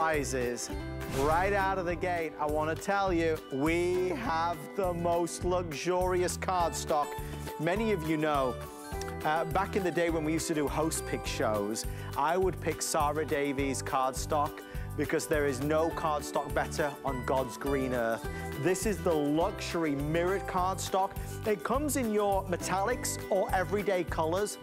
Prizes. Right out of the gate, I want to tell you, we have the most luxurious card stock. Many of you know uh, back in the day when we used to do host pick shows, I would pick Sara Davies cardstock because there is no cardstock better on God's green earth. This is the luxury mirrored cardstock. It comes in your metallics or everyday colors,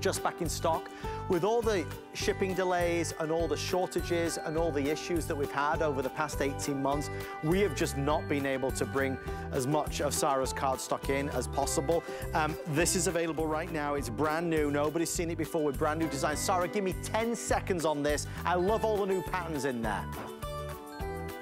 just back in stock. With all the shipping delays and all the shortages and all the issues that we've had over the past 18 months, we have just not been able to bring as much of Sara's cardstock in as possible. Um, this is available right now. It's brand new. Nobody's seen it before with brand new designs. Sara, give me 10 seconds on this. I love all the new patterns in there.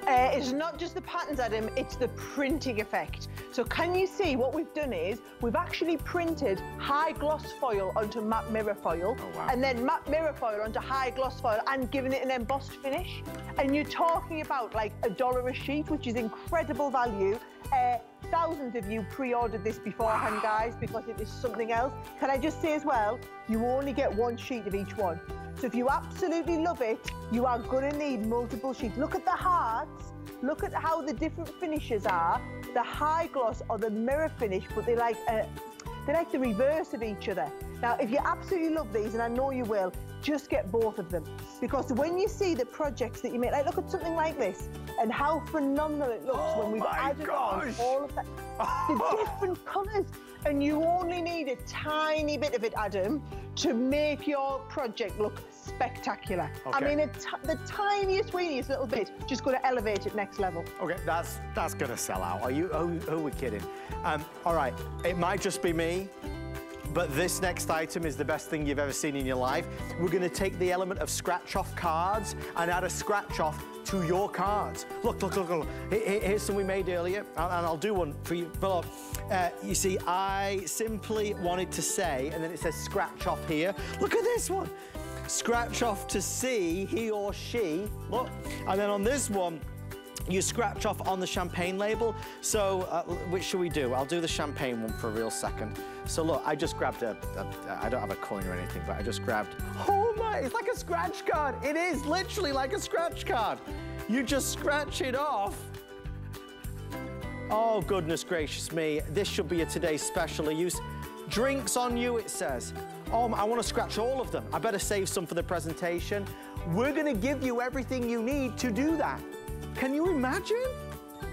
Uh, it's not just the patterns, Adam, it's the printing effect. So can you see what we've done is we've actually printed high gloss foil onto matte mirror foil oh, wow. and then matte mirror foil onto high gloss foil and given it an embossed finish. And you're talking about like a dollar a sheet, which is incredible value. Uh, thousands of you pre-ordered this beforehand, guys, because it is something else. Can I just say as well, you only get one sheet of each one. So if you absolutely love it, you are going to need multiple sheets. Look at the hearts. Look at how the different finishes are. The high gloss or the mirror finish, but they're like, uh, they're like the reverse of each other. Now, if you absolutely love these, and I know you will, just get both of them. Because when you see the projects that you make, like look at something like this, and how phenomenal it looks oh when we've added gosh. on all of that, the different colours. And you only need a tiny bit of it, Adam, to make your project look spectacular. Okay. I mean, the tiniest, weeniest little bit, just going to elevate it next level. Okay, that's that's going to sell out. Are you, who, who are we kidding? Um, all right, it might just be me, but this next item is the best thing you've ever seen in your life. We're gonna take the element of scratch off cards and add a scratch off to your cards. Look, look, look, look. Here's some we made earlier, and I'll do one for you. But uh, you see, I simply wanted to say, and then it says scratch off here. Look at this one. Scratch off to see he or she, look. And then on this one, you scratch off on the champagne label. So uh, which should we do? I'll do the champagne one for a real second. So look, I just grabbed a, a, I don't have a coin or anything, but I just grabbed, oh my, it's like a scratch card. It is literally like a scratch card. You just scratch it off. Oh, goodness gracious me. This should be a today's special use. Drinks on you, it says. Oh, I want to scratch all of them. I better save some for the presentation. We're going to give you everything you need to do that. Can you imagine?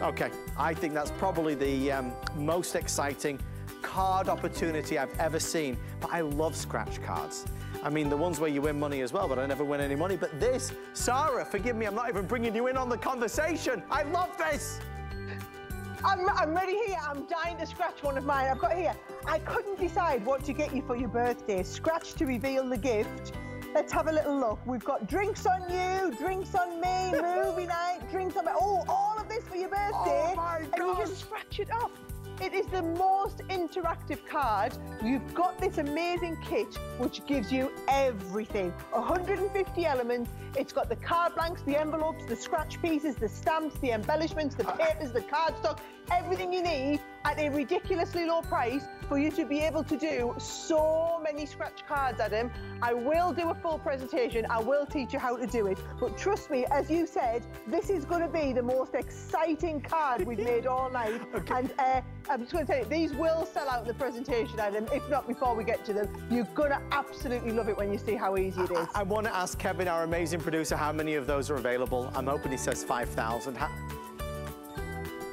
Okay, I think that's probably the um, most exciting card opportunity I've ever seen. But I love scratch cards. I mean, the ones where you win money as well, but I never win any money. But this, Sara, forgive me, I'm not even bringing you in on the conversation. I love this. I'm, I'm ready here. I'm dying to scratch one of mine. I've got here. I couldn't decide what to get you for your birthday. Scratch to reveal the gift. Let's have a little look. We've got drinks on you, drinks on me, movie night, drinks on me. Oh, all of this for your oh birthday. Oh and you just scratch it off. It is the most interactive card. You've got this amazing kit which gives you everything. 150 elements. It's got the card blanks, the envelopes, the scratch pieces, the stamps, the embellishments, the ah. papers, the cardstock, everything you need at a ridiculously low price for you to be able to do so many scratch cards, Adam. I will do a full presentation. I will teach you how to do it. But trust me, as you said, this is going to be the most exciting card we've made all night. Okay. And uh, I'm just going to tell you, these will sell out the presentation, Adam, if not before we get to them. You're going to absolutely love it when you see how easy it is. I, I want to ask Kevin, our amazing producer, how many of those are available. I'm hoping he says 5,000.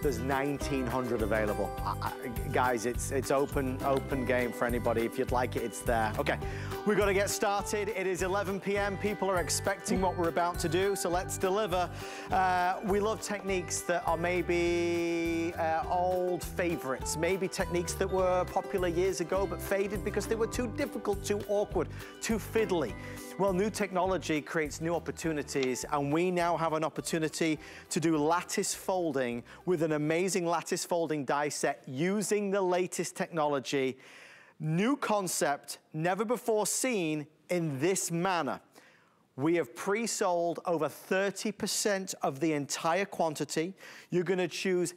There's 1,900 available. I, I, guys, it's it's open open game for anybody. If you'd like it, it's there. Okay, we've got to get started. It is 11 p.m. People are expecting what we're about to do, so let's deliver. Uh, we love techniques that are maybe uh, old favorites, maybe techniques that were popular years ago but faded because they were too difficult, too awkward, too fiddly. Well, new technology creates new opportunities and we now have an opportunity to do lattice folding with an amazing lattice folding die set using the latest technology. New concept, never before seen in this manner. We have pre-sold over 30% of the entire quantity. You're gonna choose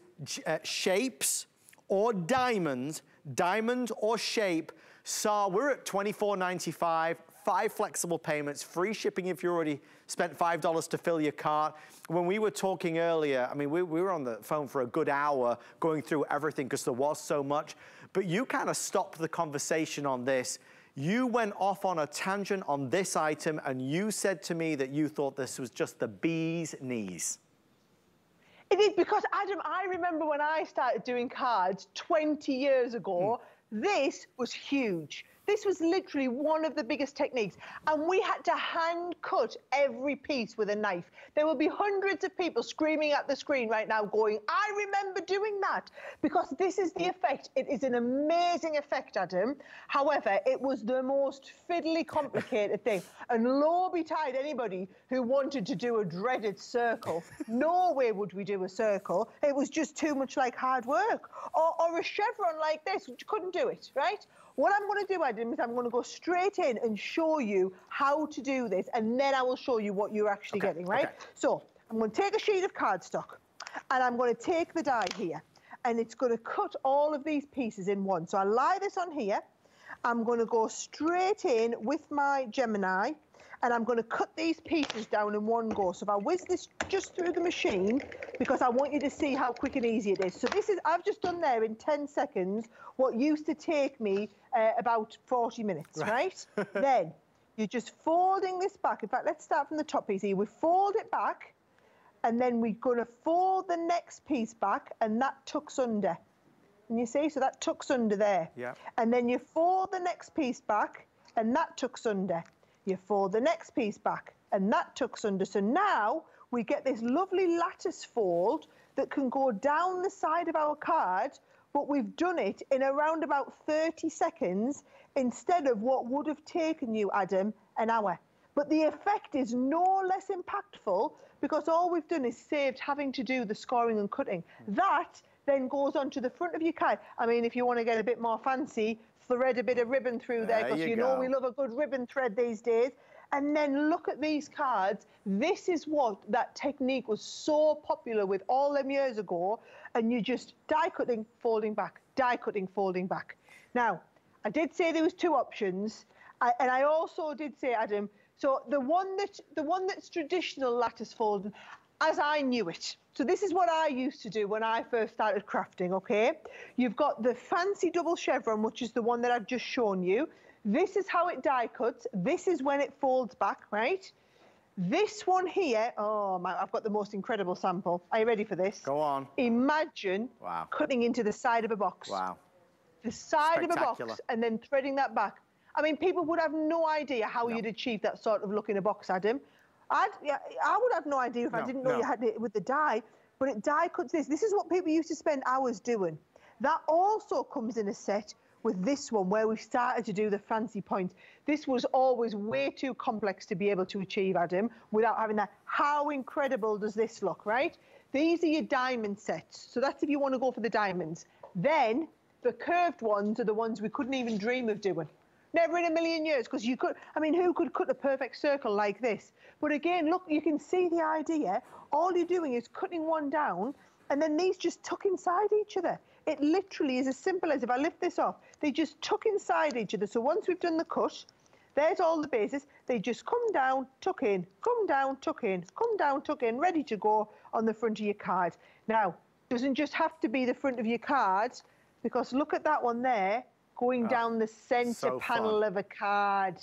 uh, shapes or diamonds, diamond or shape. So we're at $24.95 five flexible payments, free shipping if you already spent $5 to fill your cart. When we were talking earlier, I mean, we, we were on the phone for a good hour going through everything because there was so much, but you kind of stopped the conversation on this. You went off on a tangent on this item and you said to me that you thought this was just the bee's knees. It is because, Adam, I remember when I started doing cards 20 years ago, mm. this was huge. This was literally one of the biggest techniques. And we had to hand cut every piece with a knife. There will be hundreds of people screaming at the screen right now going, I remember doing that. Because this is the effect. It is an amazing effect, Adam. However, it was the most fiddly complicated thing. And low betide anybody who wanted to do a dreaded circle. no way would we do a circle. It was just too much like hard work. Or, or a chevron like this, which couldn't do it, right? What I'm going to do, Adam, is I'm going to go straight in and show you how to do this, and then I will show you what you're actually okay. getting, right? Okay. So I'm going to take a sheet of cardstock, and I'm going to take the die here, and it's going to cut all of these pieces in one. So I lie this on here. I'm going to go straight in with my Gemini, and I'm going to cut these pieces down in one go. So if I whiz this just through the machine, because I want you to see how quick and easy it is. So this is, I've just done there in 10 seconds what used to take me uh, about 40 minutes, right? right? then you're just folding this back. In fact, let's start from the top piece here. We fold it back, and then we're going to fold the next piece back, and that tucks under. And you see, so that tucks under there. Yeah. And then you fold the next piece back, and that tucks under you fold the next piece back and that tucks under. So now we get this lovely lattice fold that can go down the side of our card, but we've done it in around about 30 seconds instead of what would have taken you, Adam, an hour. But the effect is no less impactful because all we've done is saved having to do the scoring and cutting. That then goes onto the front of your card. I mean, if you want to get a bit more fancy, thread a bit of ribbon through there because you, you know we love a good ribbon thread these days. And then look at these cards. This is what that technique was so popular with all them years ago. And you just die cutting, folding back, die cutting, folding back. Now, I did say there was two options. I, and I also did say, Adam, so the one that the one that's traditional lattice folding, as I knew it. So this is what I used to do when I first started crafting, okay? You've got the fancy double chevron, which is the one that I've just shown you. This is how it die cuts. This is when it folds back, right? This one here, oh my, I've got the most incredible sample. Are you ready for this? Go on. Imagine wow. cutting into the side of a box. Wow. The side of a box and then threading that back. I mean, people would have no idea how no. you'd achieve that sort of look in a box, Adam. I'd, yeah, I would have no idea if no, I didn't know no. you had it with the die. But it die cuts this. This is what people used to spend hours doing. That also comes in a set with this one where we started to do the fancy points. This was always way too complex to be able to achieve, Adam, without having that. How incredible does this look, right? These are your diamond sets. So that's if you want to go for the diamonds. Then the curved ones are the ones we couldn't even dream of doing. Never in a million years, because you could, I mean, who could cut a perfect circle like this? But again, look, you can see the idea. All you're doing is cutting one down, and then these just tuck inside each other. It literally is as simple as if I lift this off, they just tuck inside each other. So once we've done the cut, there's all the bases. They just come down, tuck in, come down, tuck in, come down, tuck in, ready to go on the front of your card. Now, doesn't just have to be the front of your card, because look at that one there going oh, down the centre so panel fun. of a card.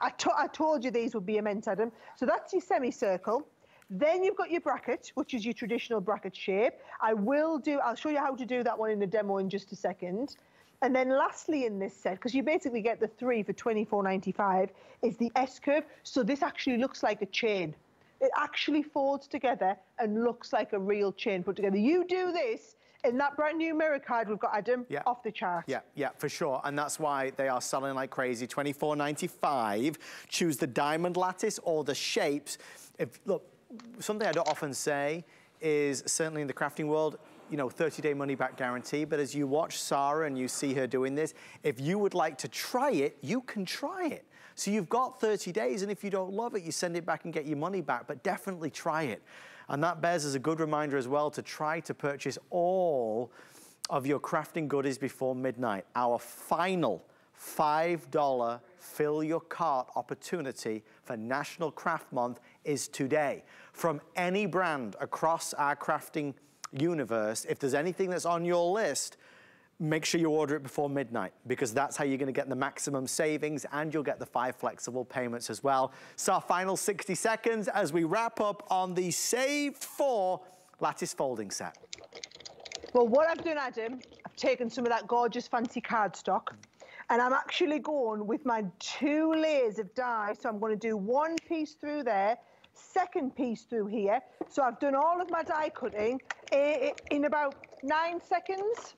I, I told you these would be immense, Adam. So that's your semicircle. Then you've got your bracket, which is your traditional bracket shape. I will do, I'll show you how to do that one in the demo in just a second. And then lastly in this set, because you basically get the three for 24.95, is the S-curve. So this actually looks like a chain. It actually folds together and looks like a real chain put together. You do this, in that brand new mirror card we've got, Adam, yeah. off the chart. Yeah, yeah, for sure. And that's why they are selling like crazy. 24.95. Choose the diamond lattice or the shapes. If Look, something I don't often say is certainly in the crafting world, you know, 30-day money-back guarantee. But as you watch Sara and you see her doing this, if you would like to try it, you can try it. So you've got 30 days, and if you don't love it, you send it back and get your money back, but definitely try it. And that bears as a good reminder as well to try to purchase all of your crafting goodies before midnight. Our final $5 fill your cart opportunity for National Craft Month is today. From any brand across our crafting universe, if there's anything that's on your list, make sure you order it before midnight because that's how you're gonna get the maximum savings and you'll get the five flexible payments as well. So our final 60 seconds as we wrap up on the saved for lattice folding set. Well, what I've done, Adam, I've taken some of that gorgeous fancy cardstock and I'm actually going with my two layers of die. So I'm gonna do one piece through there, second piece through here. So I've done all of my die cutting eh, in about nine seconds.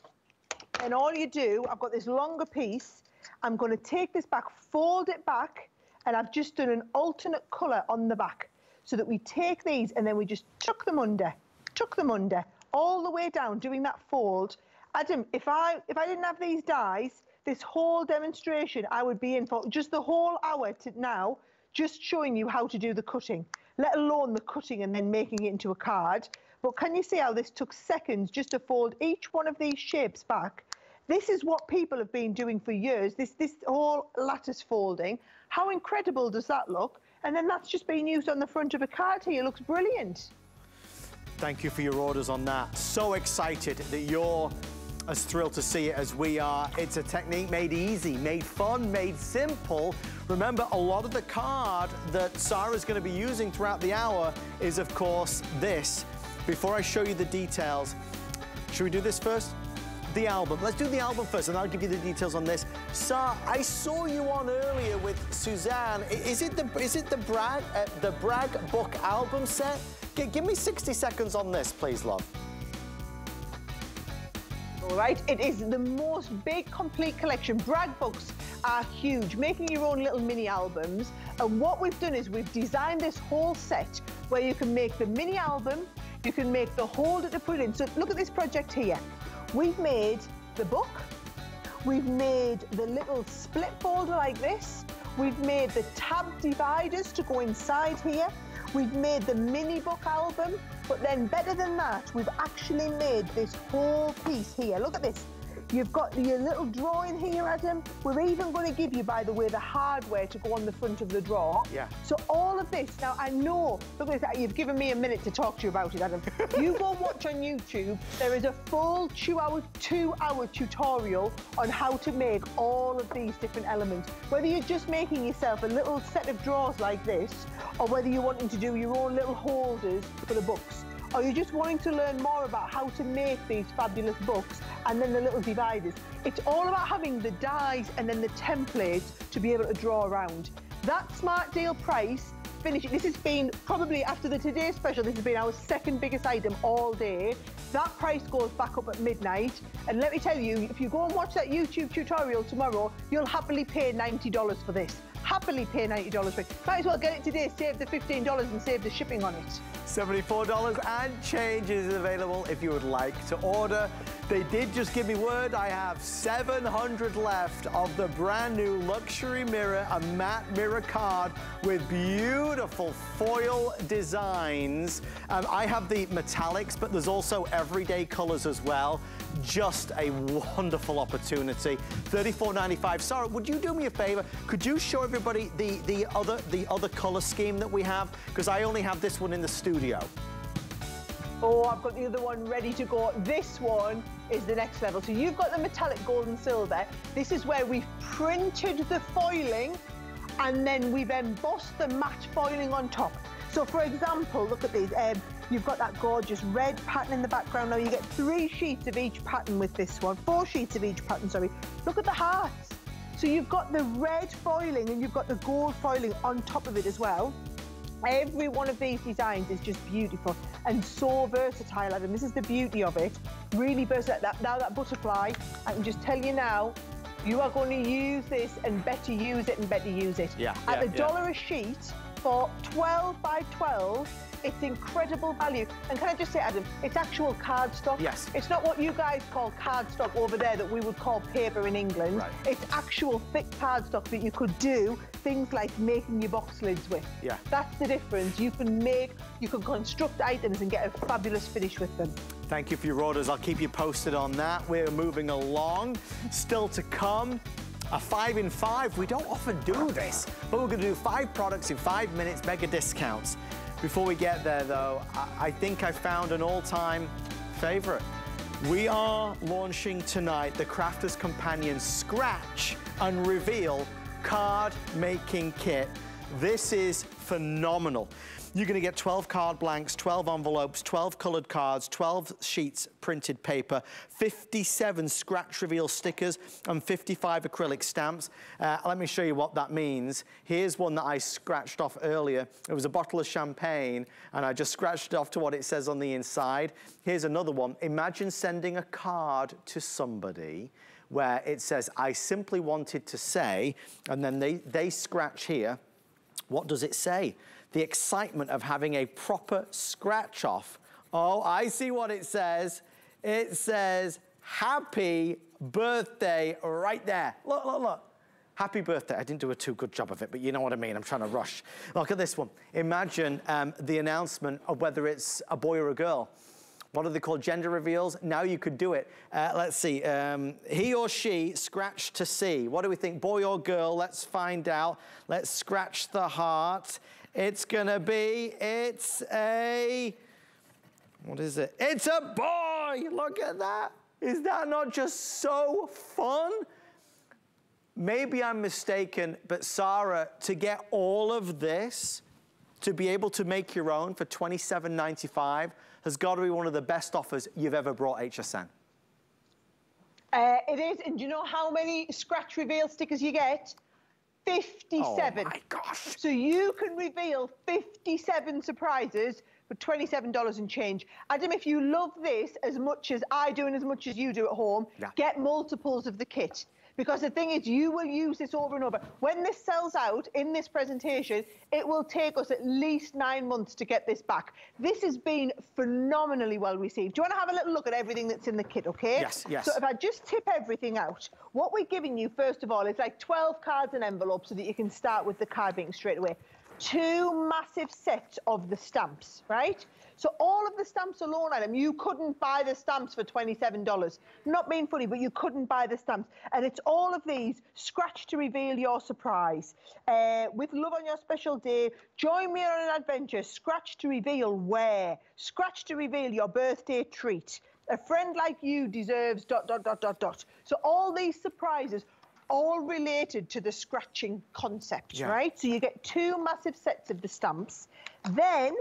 And all you do, I've got this longer piece. I'm going to take this back, fold it back, and I've just done an alternate colour on the back so that we take these and then we just tuck them under, tuck them under, all the way down, doing that fold. Adam, if I, if I didn't have these dies, this whole demonstration, I would be in for just the whole hour to now, just showing you how to do the cutting, let alone the cutting and then making it into a card. But can you see how this took seconds just to fold each one of these shapes back? This is what people have been doing for years, this, this whole lattice folding. How incredible does that look? And then that's just being used on the front of a card here. It looks brilliant. Thank you for your orders on that. So excited that you're as thrilled to see it as we are. It's a technique made easy, made fun, made simple. Remember, a lot of the card that Sara's gonna be using throughout the hour is, of course, this. Before I show you the details, should we do this first? The album. Let's do the album first, and I'll give you the details on this. Sir, I saw you on earlier with Suzanne. Is it the is it the Brag uh, the Brag book album set? G give me 60 seconds on this, please, love. All right, it is the most big, complete collection. Brag books are huge, making your own little mini albums. And what we've done is we've designed this whole set where you can make the mini album, you can make the holder to put in. So look at this project here. We've made the book, we've made the little split folder like this, we've made the tab dividers to go inside here, we've made the mini book album, but then better than that, we've actually made this whole piece here. Look at this. You've got your little drawing here, Adam. We're even going to give you, by the way, the hardware to go on the front of the drawer. Yeah. So all of this, now I know, look at this, you've given me a minute to talk to you about it, Adam. you go watch on YouTube, there is a full two-hour two hour tutorial on how to make all of these different elements. Whether you're just making yourself a little set of drawers like this, or whether you're wanting to do your own little holders for the books, or you're just wanting to learn more about how to make these fabulous books and then the little dividers. It's all about having the dies and then the templates to be able to draw around. That smart deal price finish. This has been probably after the today special, this has been our second biggest item all day. That price goes back up at midnight. And let me tell you, if you go and watch that YouTube tutorial tomorrow, you'll happily pay $90 for this happily pay $90 for it. Might as well get it today, save the $15 and save the shipping on it. $74 and change is available if you would like to order. They did just give me word I have 700 left of the brand new luxury mirror, a matte mirror card with beautiful foil designs. Um, I have the metallics, but there's also everyday colors as well. Just a wonderful opportunity. $34.95. Sara, would you do me a favor? Could you show everybody the, the, other, the other color scheme that we have? Because I only have this one in the studio. Oh, I've got the other one ready to go. This one is the next level. So you've got the metallic gold and silver. This is where we've printed the foiling and then we've embossed the matte foiling on top. So for example, look at these. Um, you've got that gorgeous red pattern in the background. Now you get three sheets of each pattern with this one, four sheets of each pattern, sorry. Look at the hearts. So you've got the red foiling and you've got the gold foiling on top of it as well. Every one of these designs is just beautiful and so versatile, Adam. This is the beauty of it. Really versatile. That, now that butterfly, I can just tell you now, you are going to use this and better use it and better use it. Yeah, At yeah, a dollar yeah. a sheet for 12 by 12, it's incredible value. And can I just say, Adam, it's actual cardstock. Yes. It's not what you guys call cardstock over there that we would call paper in England. Right. It's actual thick cardstock that you could do things like making your box lids with. Yeah. That's the difference. You can make, you can construct items and get a fabulous finish with them. Thank you for your orders. I'll keep you posted on that. We're moving along. Still to come, a five in five. We don't often do this, but we're gonna do five products in five minutes, mega discounts. Before we get there though, I, think I found an all-time favorite. We are launching tonight the Crafters Companion Scratch and Reveal Card Making Kit. This is phenomenal. You're gonna get 12 card blanks, 12 envelopes, 12 colored cards, 12 sheets printed paper, 57 scratch reveal stickers, and 55 acrylic stamps. Uh, let me show you what that means. Here's one that I scratched off earlier. It was a bottle of champagne, and I just scratched it off to what it says on the inside. Here's another one. Imagine sending a card to somebody where it says, I simply wanted to say, and then they, they scratch here, what does it say? The excitement of having a proper scratch off. Oh, I see what it says. It says, happy birthday right there. Look, look, look. Happy birthday. I didn't do a too good job of it, but you know what I mean. I'm trying to rush. Look at this one. Imagine um, the announcement of whether it's a boy or a girl. What are they called? Gender reveals? Now you could do it. Uh, let's see. Um, he or she, scratch to see. What do we think? Boy or girl? Let's find out. Let's scratch the heart. It's gonna be, it's a, what is it? It's a boy! Look at that. Is that not just so fun? Maybe I'm mistaken, but Sara, to get all of this, to be able to make your own for $27.95 has got to be one of the best offers you've ever brought HSN. Uh, it is, and do you know how many scratch reveal stickers you get? 57. Oh my gosh. So you can reveal 57 surprises for $27 and change. Adam, if you love this as much as I do and as much as you do at home, yeah. get multiples of the kit. Because the thing is, you will use this over and over. When this sells out in this presentation, it will take us at least nine months to get this back. This has been phenomenally well received. Do you want to have a little look at everything that's in the kit, okay? Yes, yes. So if I just tip everything out, what we're giving you, first of all, is like 12 cards and envelopes so that you can start with the card being straight away. Two massive sets of the stamps, right? So all of the stamps alone, Adam, you couldn't buy the stamps for $27. Not being funny, but you couldn't buy the stamps. And it's all of these, scratch to reveal your surprise. Uh, with love on your special day, join me on an adventure, scratch to reveal where, scratch to reveal your birthday treat. A friend like you deserves dot, dot, dot, dot, dot. So all these surprises, all related to the scratching concept, yeah. right? So you get two massive sets of the stamps. Then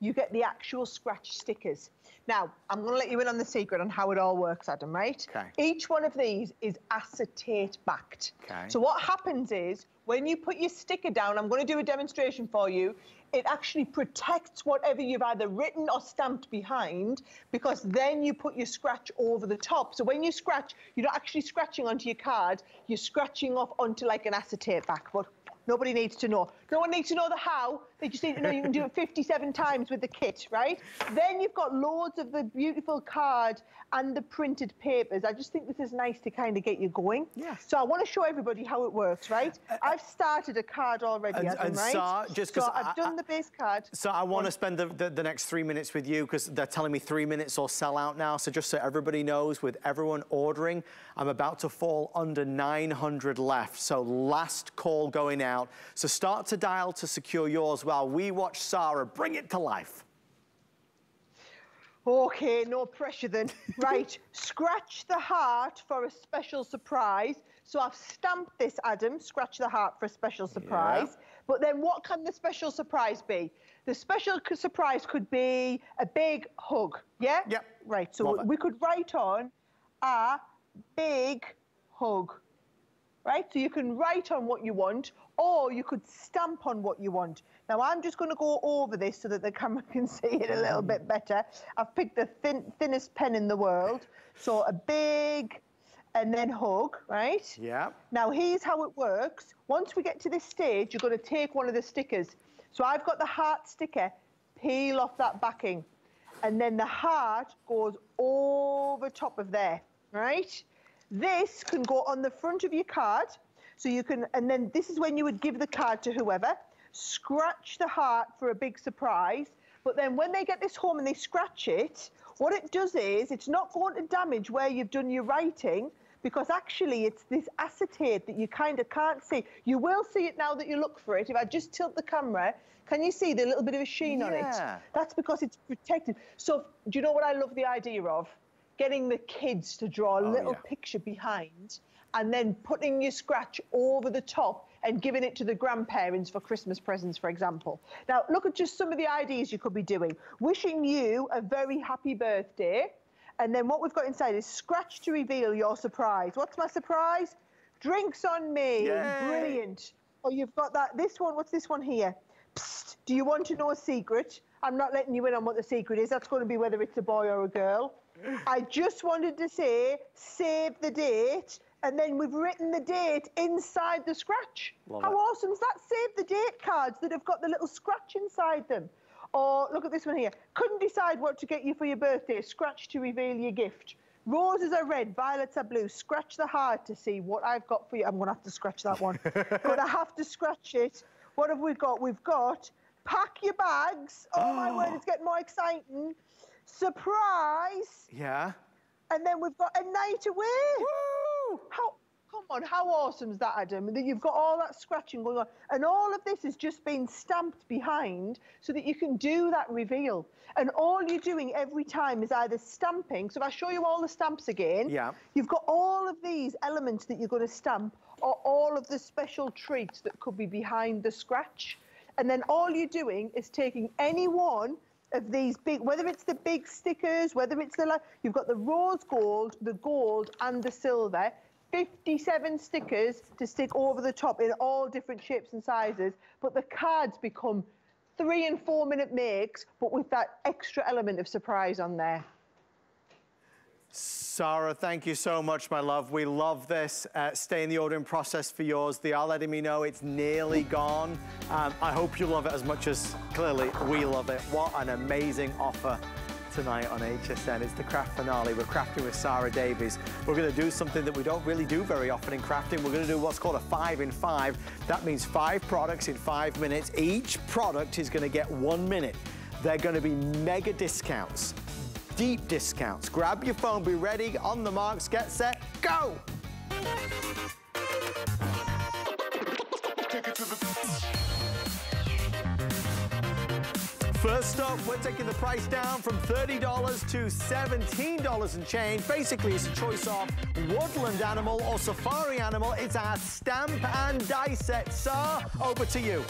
you get the actual scratch stickers. Now, I'm going to let you in on the secret on how it all works, Adam, right? Okay. Each one of these is acetate backed. Okay. So what happens is when you put your sticker down, I'm going to do a demonstration for you, it actually protects whatever you've either written or stamped behind because then you put your scratch over the top. So when you scratch, you're not actually scratching onto your card, you're scratching off onto like an acetate back. But Nobody needs to know. No one needs to know the how. They just need to know you can do it 57 times with the kit, right? Then you've got loads of the beautiful card and the printed papers. I just think this is nice to kind of get you going. Yeah. So I want to show everybody how it works, right? Uh, uh I've started a card already, and, Adam, and right? So, just so I've done the base card. So I want to spend the, the, the next three minutes with you because they're telling me three minutes or sell out now. So just so everybody knows, with everyone ordering, I'm about to fall under 900 left. So last call going out. So start to dial to secure yours while we watch Sara bring it to life. Okay, no pressure then. right, scratch the heart for a special surprise. So I've stamped this, Adam, scratch the heart for a special surprise. Yeah. But then what can the special surprise be? The special surprise could be a big hug, yeah? Yep. Right, so we could write on a big hug, right? So you can write on what you want, or you could stamp on what you want. Now, I'm just going to go over this so that the camera can see it a little bit better. I've picked the thin, thinnest pen in the world. So a big and then hug, right? Yeah. Now, here's how it works. Once we get to this stage, you're going to take one of the stickers. So I've got the heart sticker, peel off that backing. And then the heart goes over top of there, right? This can go on the front of your card. So you can, and then this is when you would give the card to whoever, scratch the heart for a big surprise. But then when they get this home and they scratch it, what it does is it's not going to damage where you've done your writing because actually it's this acetate that you kind of can't see. You will see it now that you look for it. If I just tilt the camera, can you see the little bit of a sheen yeah. on it? That's because it's protected. So do you know what I love the idea of? Getting the kids to draw a oh, little yeah. picture behind and then putting your scratch over the top and giving it to the grandparents for Christmas presents, for example. Now, look at just some of the ideas you could be doing. Wishing you a very happy birthday. And then what we've got inside is scratch to reveal your surprise. What's my surprise? Drinks on me. Yay. Brilliant. Oh, you've got that. This one, what's this one here? Psst, do you want to know a secret? I'm not letting you in on what the secret is. That's going to be whether it's a boy or a girl. I just wanted to say, save the date and then we've written the date inside the scratch. Love How it. awesome is that? Save the date cards that have got the little scratch inside them. Or look at this one here. Couldn't decide what to get you for your birthday. Scratch to reveal your gift. Roses are red, violets are blue. Scratch the heart to see what I've got for you. I'm going to have to scratch that one. Gonna have to scratch it. What have we got? We've got pack your bags. Oh, oh. my word, it's getting more exciting. Surprise. Yeah. And then we've got a night away. Woo! How, come on, how awesome is that, Adam? That you've got all that scratching going on. And all of this has just been stamped behind so that you can do that reveal. And all you're doing every time is either stamping. So if I show you all the stamps again, yeah. you've got all of these elements that you're going to stamp or all of the special treats that could be behind the scratch. And then all you're doing is taking any one of these big, whether it's the big stickers, whether it's the, you've got the rose gold, the gold and the silver, 57 stickers to stick over the top in all different shapes and sizes, but the cards become three and four minute makes, but with that extra element of surprise on there. Sara, thank you so much, my love. We love this. Uh, stay in the ordering process for yours. They are letting me know it's nearly gone. Um, I hope you love it as much as clearly we love it. What an amazing offer tonight on HSN. It's the craft finale. We're crafting with Sara Davies. We're going to do something that we don't really do very often in crafting. We're going to do what's called a five in five. That means five products in five minutes. Each product is going to get one minute. They're going to be mega discounts deep discounts. Grab your phone, be ready, on the marks, get set, go! First up, we're taking the price down from $30 to $17 and change. Basically, it's a choice of woodland animal or safari animal. It's our stamp and die set. Sir, over to you.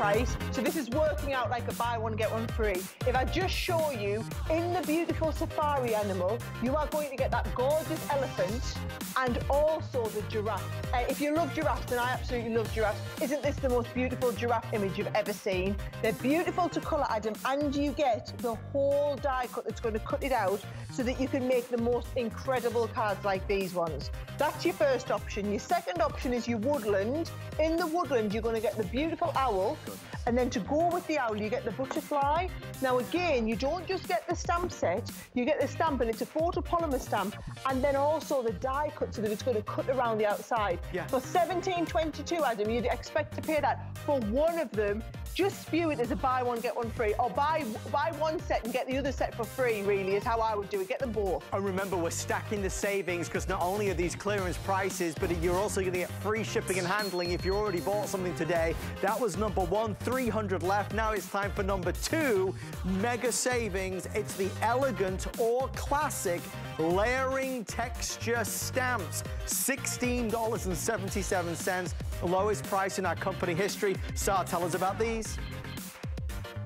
Price. So this is working out like a buy one, get one free. If I just show you in the beautiful safari animal, you are going to get that gorgeous elephant and also the giraffe. Uh, if you love giraffes, and I absolutely love giraffes, isn't this the most beautiful giraffe image you've ever seen? They're beautiful to colour, Adam, and you get the whole die cut that's going to cut it out so that you can make the most incredible cards like these ones. That's your first option. Your second option is your woodland. In the woodland, you're going to get the beautiful owl, Patreon and then to go with the owl, you get the butterfly. Now, again, you don't just get the stamp set, you get the stamp, and it's a photopolymer stamp, and then also the die cut so that it's going to cut around the outside. Yeah. For 17.22, Adam, you'd expect to pay that for one of them just spew it as a buy one, get one free. Or buy, buy one set and get the other set for free, really, is how I would do it. Get them both. And remember, we're stacking the savings because not only are these clearance prices, but you're also going to get free shipping and handling if you already bought something today. That was number one, 300 left. Now it's time for number two, mega savings. It's the elegant or classic layering texture stamps. $16.77 lowest price in our company history. Sar, tell us about these.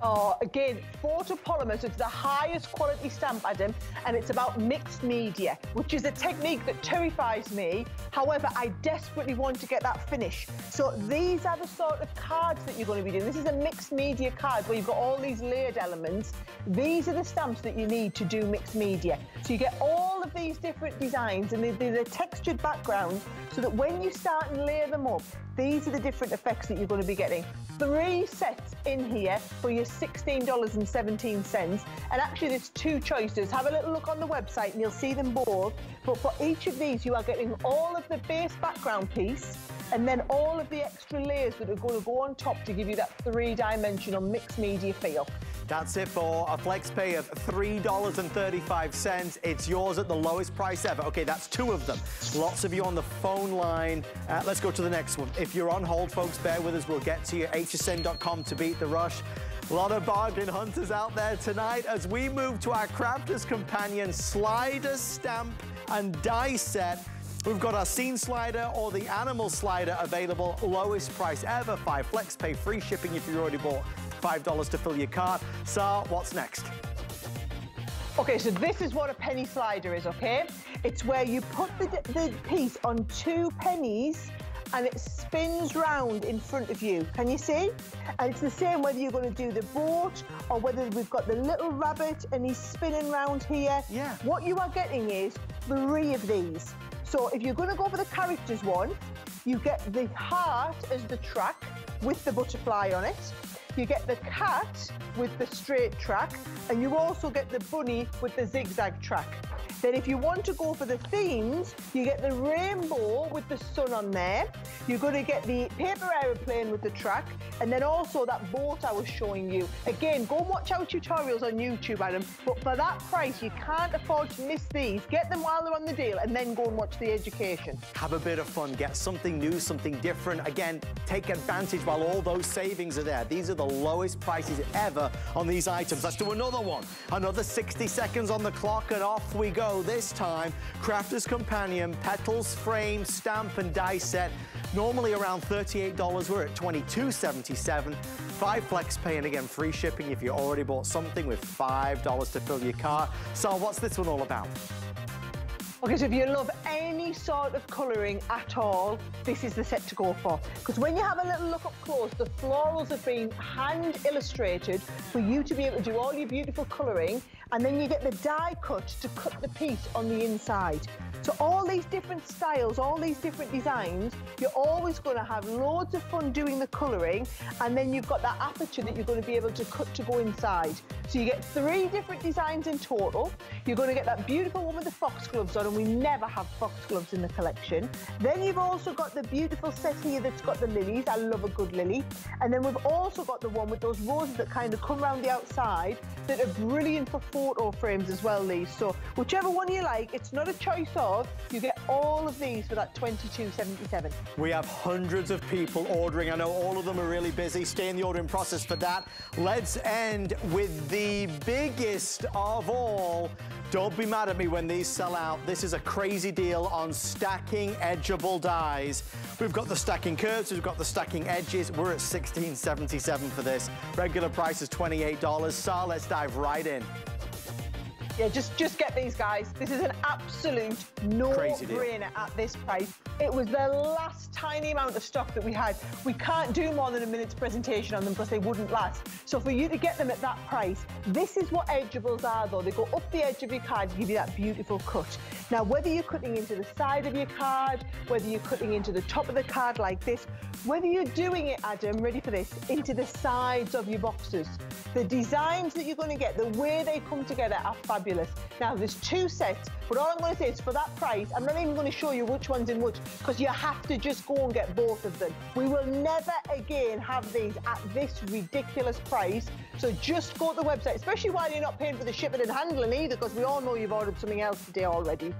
Oh, again, so it's the highest quality stamp, Adam, and it's about mixed media, which is a technique that terrifies me. However, I desperately want to get that finish. So these are the sort of cards that you're going to be doing. This is a mixed media card where you've got all these layered elements. These are the stamps that you need to do mixed media. So you get all of these different designs and they're the textured background so that when you start and layer them up, these are the different effects that you're going to be getting. Three sets in here for your $16.17. And actually, there's two choices. Have a little look on the website and you'll see them both. But for each of these, you are getting all of the base background piece and then all of the extra layers that are going to go on top to give you that three-dimensional mixed media feel. That's it for a flex pay of $3.35. It's yours at the lowest price ever. Okay, that's two of them. Lots of you on the phone line. Uh, let's go to the next one. If you're on hold, folks, bear with us. We'll get to you. hsn.com to beat the rush. A lot of bargain hunters out there tonight as we move to our Crafter's Companion slider stamp and die set. We've got our scene slider or the animal slider available, lowest price ever, five flex pay, free shipping if you already bought $5 to fill your cart. So what's next? Okay, so this is what a penny slider is, okay? It's where you put the, the piece on two pennies and it spins round in front of you. Can you see? And it's the same whether you're going to do the boat or whether we've got the little rabbit and he's spinning round here. Yeah. What you are getting is three of these. So if you're going to go for the characters one, you get the heart as the track with the butterfly on it. You get the cat with the straight track, and you also get the bunny with the zigzag track. Then if you want to go for the themes, you get the rainbow with the sun on there. You're going to get the paper aeroplane with the track, and then also that boat I was showing you. Again, go and watch our tutorials on YouTube, Adam. But for that price, you can't afford to miss these. Get them while they're on the deal, and then go and watch the education. Have a bit of fun. Get something new, something different. Again, take advantage while all those savings are there. These are the lowest prices ever on these items. Let's do another one. Another 60 seconds on the clock, and off we go this time, Crafter's Companion, petals, frame, stamp, and die set. Normally around $38, we're at $22.77. Five flex pay, and again, free shipping if you already bought something with $5 to fill your cart. So what's this one all about? So if you love any sort of colouring at all, this is the set to go for. Because when you have a little look up close, the florals have been hand illustrated for you to be able to do all your beautiful colouring and then you get the die cut to cut the piece on the inside. So all these different styles, all these different designs, you're always going to have loads of fun doing the colouring and then you've got that aperture that you're going to be able to cut to go inside. So you get three different designs in total. You're going to get that beautiful one with the foxgloves on and we never have foxgloves in the collection. Then you've also got the beautiful set here that's got the lilies. I love a good lily. And then we've also got the one with those roses that kind of come around the outside that are brilliant for photo frames as well, these. So whichever one you like, it's not a choice of, you get all of these for that 22.77. We have hundreds of people ordering. I know all of them are really busy. Stay in the ordering process for that. Let's end with the biggest of all. Don't be mad at me when these sell out. This is a crazy deal on stacking edgeable dies. We've got the stacking curves, we've got the stacking edges. We're at $16.77 for this. Regular price is $28. So let's dive right in. Yeah, just just get these guys. This is an absolute no-brainer at this price. It was the last tiny amount of stock that we had. We can't do more than a minute's presentation on them because they wouldn't last. So for you to get them at that price, this is what edgeables are though. They go up the edge of your card to give you that beautiful cut. Now, whether you're cutting into the side of your card, whether you're cutting into the top of the card like this, whether you're doing it, Adam, ready for this, into the sides of your boxes, the designs that you're going to get, the way they come together are fabulous. Now, there's two sets, but all I'm going to say is for that price, I'm not even going to show you which one's in which, because you have to just go and get both of them. We will never again have these at this ridiculous price. So just go to the website, especially while you're not paying for the shipping and handling either, because we all know you've ordered something else today already.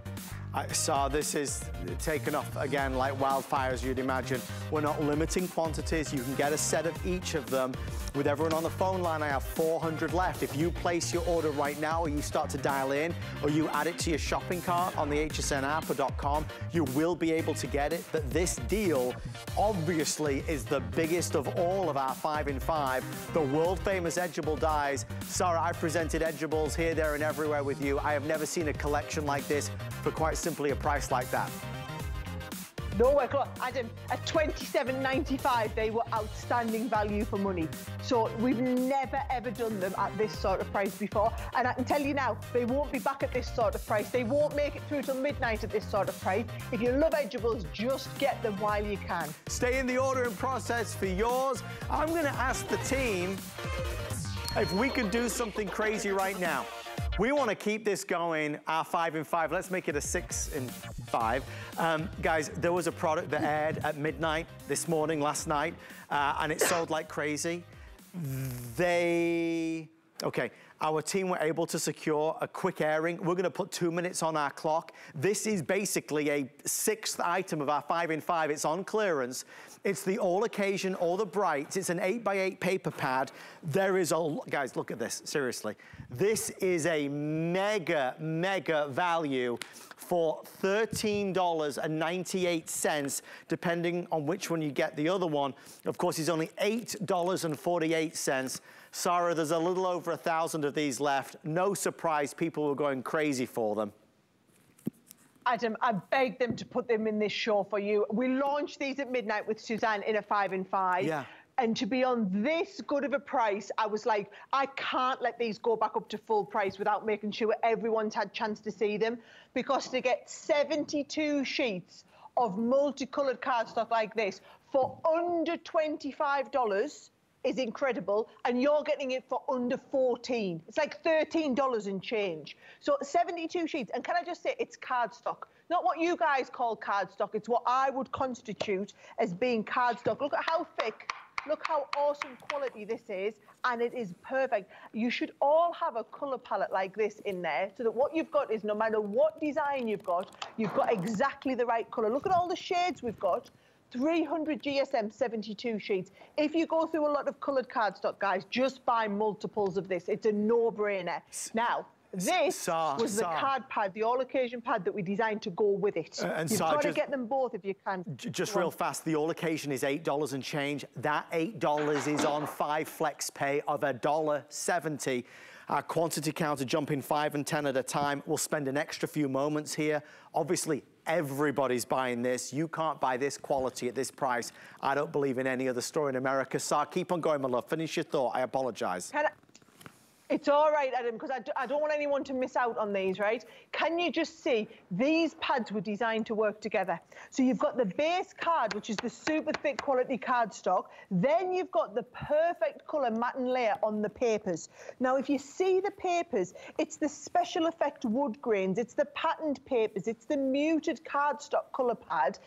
Saw this is taken off again like wildfire as you'd imagine. We're not limiting quantities. You can get a set of each of them. With everyone on the phone line, I have 400 left. If you place your order right now or you start to dial in or you add it to your shopping cart on the HSN app or .com, you will be able to get it. But this deal obviously is the biggest of all of our five in five, the world famous Edgeable dies. Sara, I've presented Edgeables here, there and everywhere with you. I have never seen a collection like this for quite simply a price like that. Nowhere close. Adam, at 27.95, they were outstanding value for money. So we've never ever done them at this sort of price before. And I can tell you now, they won't be back at this sort of price. They won't make it through till midnight at this sort of price. If you love Edgeables, just get them while you can. Stay in the ordering process for yours. I'm going to ask the team if we could do something crazy right now. We want to keep this going, our five and five. Let's make it a six and five. Um, guys, there was a product that aired at midnight this morning, last night, uh, and it sold like crazy. They Okay, our team were able to secure a quick airing. We're gonna put two minutes on our clock. This is basically a sixth item of our five in five. It's on clearance. It's the all occasion, all the brights. It's an eight by eight paper pad. There is a, guys, look at this, seriously. This is a mega, mega value for $13.98, depending on which one you get. The other one, of course, is only $8.48. Sara, there's a little over a thousand of these left. No surprise people were going crazy for them. Adam, I begged them to put them in this show for you. We launched these at midnight with Suzanne in a five and five. Yeah. And to be on this good of a price, I was like, I can't let these go back up to full price without making sure everyone's had chance to see them. Because to get 72 sheets of multicolored cardstock like this for under $25, is incredible and you're getting it for under 14 it's like 13 dollars and change. So 72 sheets and can i just say it's cardstock. Not what you guys call cardstock it's what i would constitute as being cardstock. Look at how thick look how awesome quality this is and it is perfect. You should all have a color palette like this in there so that what you've got is no matter what design you've got you've got exactly the right color look at all the shades we've got 300 GSM 72 sheets. If you go through a lot of coloured cardstock, guys, just buy multiples of this. It's a no-brainer. Now, this Sa was the card pad, the all-occasion pad that we designed to go with it. Uh, and You've got to get them both if you can. Just real fast, the all-occasion is $8 and change. That $8 is on five flex pay of $1.70. Our quantity counter jumping five and 10 at a time. We'll spend an extra few moments here. Obviously, Everybody's buying this. You can't buy this quality at this price. I don't believe in any other store in America. Sar, keep on going, my love. Finish your thought. I apologize. It's all right, Adam, because I d I don't want anyone to miss out on these, right? Can you just see these pads were designed to work together? So you've got the base card, which is the super thick quality cardstock. Then you've got the perfect colour matte and layer on the papers. Now, if you see the papers, it's the special effect wood grains, it's the patterned papers, it's the muted cardstock colour pad.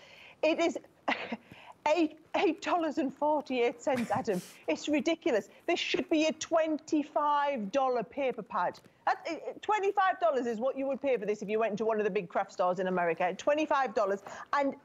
It is... Eight eight dollars and forty eight cents, Adam. it's ridiculous. This should be a twenty-five dollar paper pad. Eh, eh, twenty-five dollars is what you would pay for this if you went into one of the big craft stores in America. Twenty-five dollars, and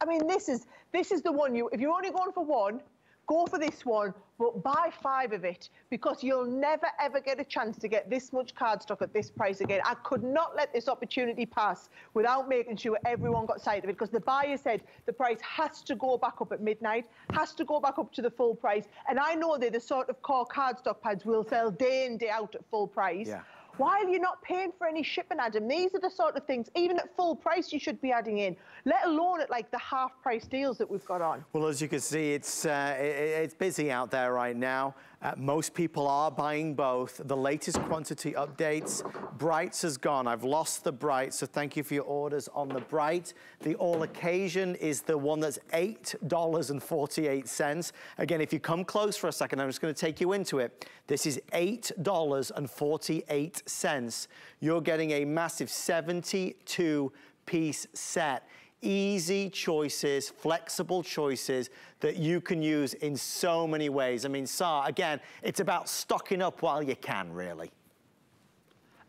I mean, this is this is the one you. If you're only going for one, go for this one, but buy five of it because you'll never ever get a chance to get this much cardstock at this price again. I could not let this opportunity pass without making sure everyone got sight of it because the buyer said the price has to go back up at midnight, has to go back up to the full price. And I know they're the sort of core cardstock pads will sell day in, day out at full price. Yeah. Why are you not paying for any shipping, Adam? These are the sort of things, even at full price, you should be adding in, let alone at like the half price deals that we've got on. Well, as you can see, it's, uh, it, it's busy out there right now. Uh, most people are buying both. The latest quantity updates, Brights has gone. I've lost the Bright, so thank you for your orders on the Bright. The All Occasion is the one that's $8.48. Again, if you come close for a second, I'm just gonna take you into it. This is $8.48. You're getting a massive 72 piece set easy choices, flexible choices that you can use in so many ways. I mean, Sar, again, it's about stocking up while you can, really.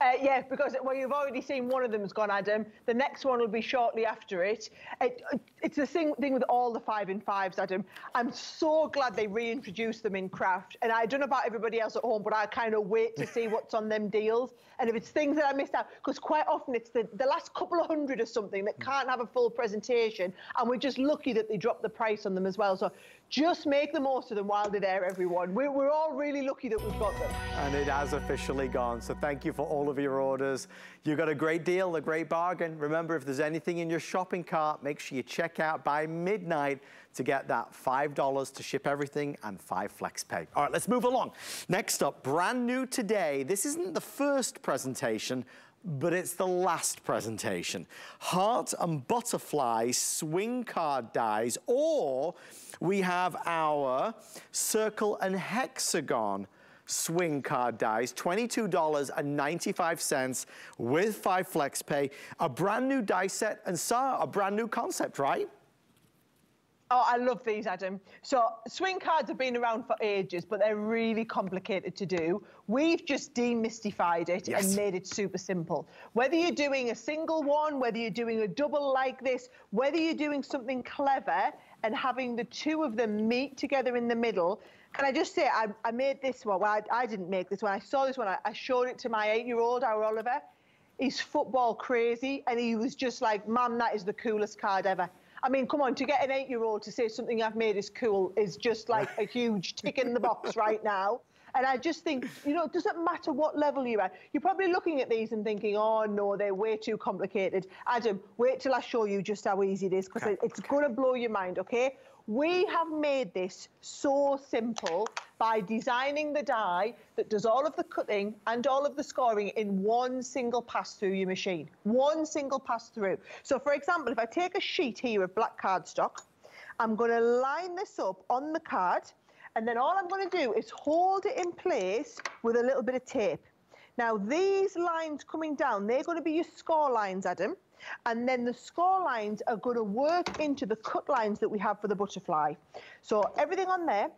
Uh, yeah, because well, you've already seen one of them's gone, Adam. The next one will be shortly after it. it it's the thing, thing with all the five in fives, Adam. I'm so glad they reintroduced them in craft. And I don't know about everybody else at home, but I kind of wait to see what's on them deals. And if it's things that I missed out, because quite often it's the, the last couple of hundred or something that can't have a full presentation. And we're just lucky that they dropped the price on them as well. So just make the most of them while they're there, everyone. We're, we're all really lucky that we've got them. And it has officially gone. So thank you for all of your orders. You got a great deal, a great bargain. Remember, if there's anything in your shopping cart, make sure you check out by midnight to get that $5 to ship everything and five flex pay. All right, let's move along. Next up, brand new today. This isn't the first presentation but it's the last presentation. Heart and butterfly swing card dies, or we have our circle and hexagon swing card dies, $22.95 with five flex pay, a brand new die set, and a brand new concept, right? Oh, I love these, Adam. So swing cards have been around for ages, but they're really complicated to do. We've just demystified it yes. and made it super simple. Whether you're doing a single one, whether you're doing a double like this, whether you're doing something clever and having the two of them meet together in the middle, can I just say, I, I made this one. Well, I, I, didn't make this one. I saw this one. I, I showed it to my eight-year-old, our Oliver. He's football crazy, and he was just like, Mum, that is the coolest card ever. I mean, come on, to get an eight-year-old to say something I've made is cool is just like a huge tick in the box right now. And I just think, you know, it doesn't matter what level you're at. You're probably looking at these and thinking, oh, no, they're way too complicated. Adam, wait till I show you just how easy it is because okay. it's okay. going to blow your mind, OK? We have made this so simple by designing the die that does all of the cutting and all of the scoring in one single pass through your machine. One single pass through. So, for example, if I take a sheet here of black cardstock, I'm going to line this up on the card, and then all I'm going to do is hold it in place with a little bit of tape. Now, these lines coming down, they're going to be your score lines, Adam. And then the score lines are going to work into the cut lines that we have for the butterfly. So everything on there,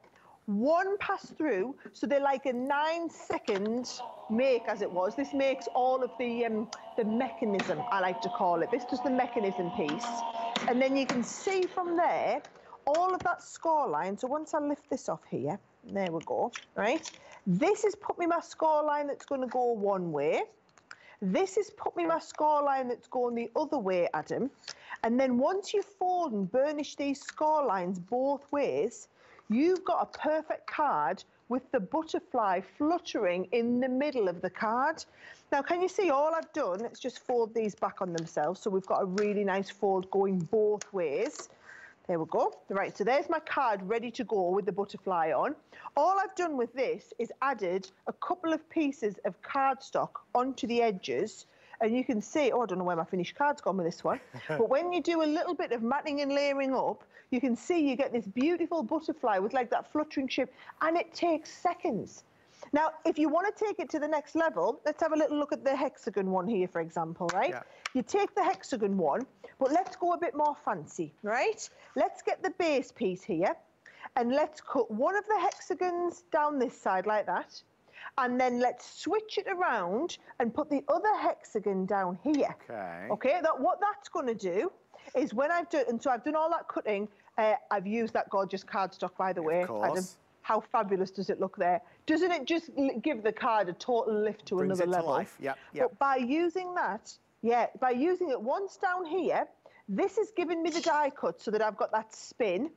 one pass through, so they're like a nine second make as it was. This makes all of the, um, the mechanism, I like to call it. This does the mechanism piece. And then you can see from there, all of that score line. So once I lift this off here, there we go, right? This has put me my score line that's going to go one way. This has put me my score line that's going the other way, Adam. And then once you fold and burnish these score lines both ways, you've got a perfect card with the butterfly fluttering in the middle of the card. Now, can you see all I've done? Let's just fold these back on themselves. So we've got a really nice fold going both ways. There we go. Right, so there's my card ready to go with the butterfly on. All I've done with this is added a couple of pieces of cardstock onto the edges and you can see, oh, I don't know where my finished card's gone with this one, but when you do a little bit of matting and layering up, you can see you get this beautiful butterfly with like that fluttering shape, and it takes seconds. Now, if you want to take it to the next level, let's have a little look at the hexagon one here, for example, right? Yeah. You take the hexagon one, but let's go a bit more fancy, right? Let's get the base piece here, and let's cut one of the hexagons down this side like that, and then let's switch it around and put the other hexagon down here. Okay. Okay, that, what that's going to do is when I've done, and so I've done all that cutting, uh, I've used that gorgeous cardstock, by the way. Of course how fabulous does it look there? Doesn't it just give the card a total lift to Brings another it level? To life. Yep, yep. But by using that, yeah, by using it once down here, this is giving me the die cut so that I've got that spin.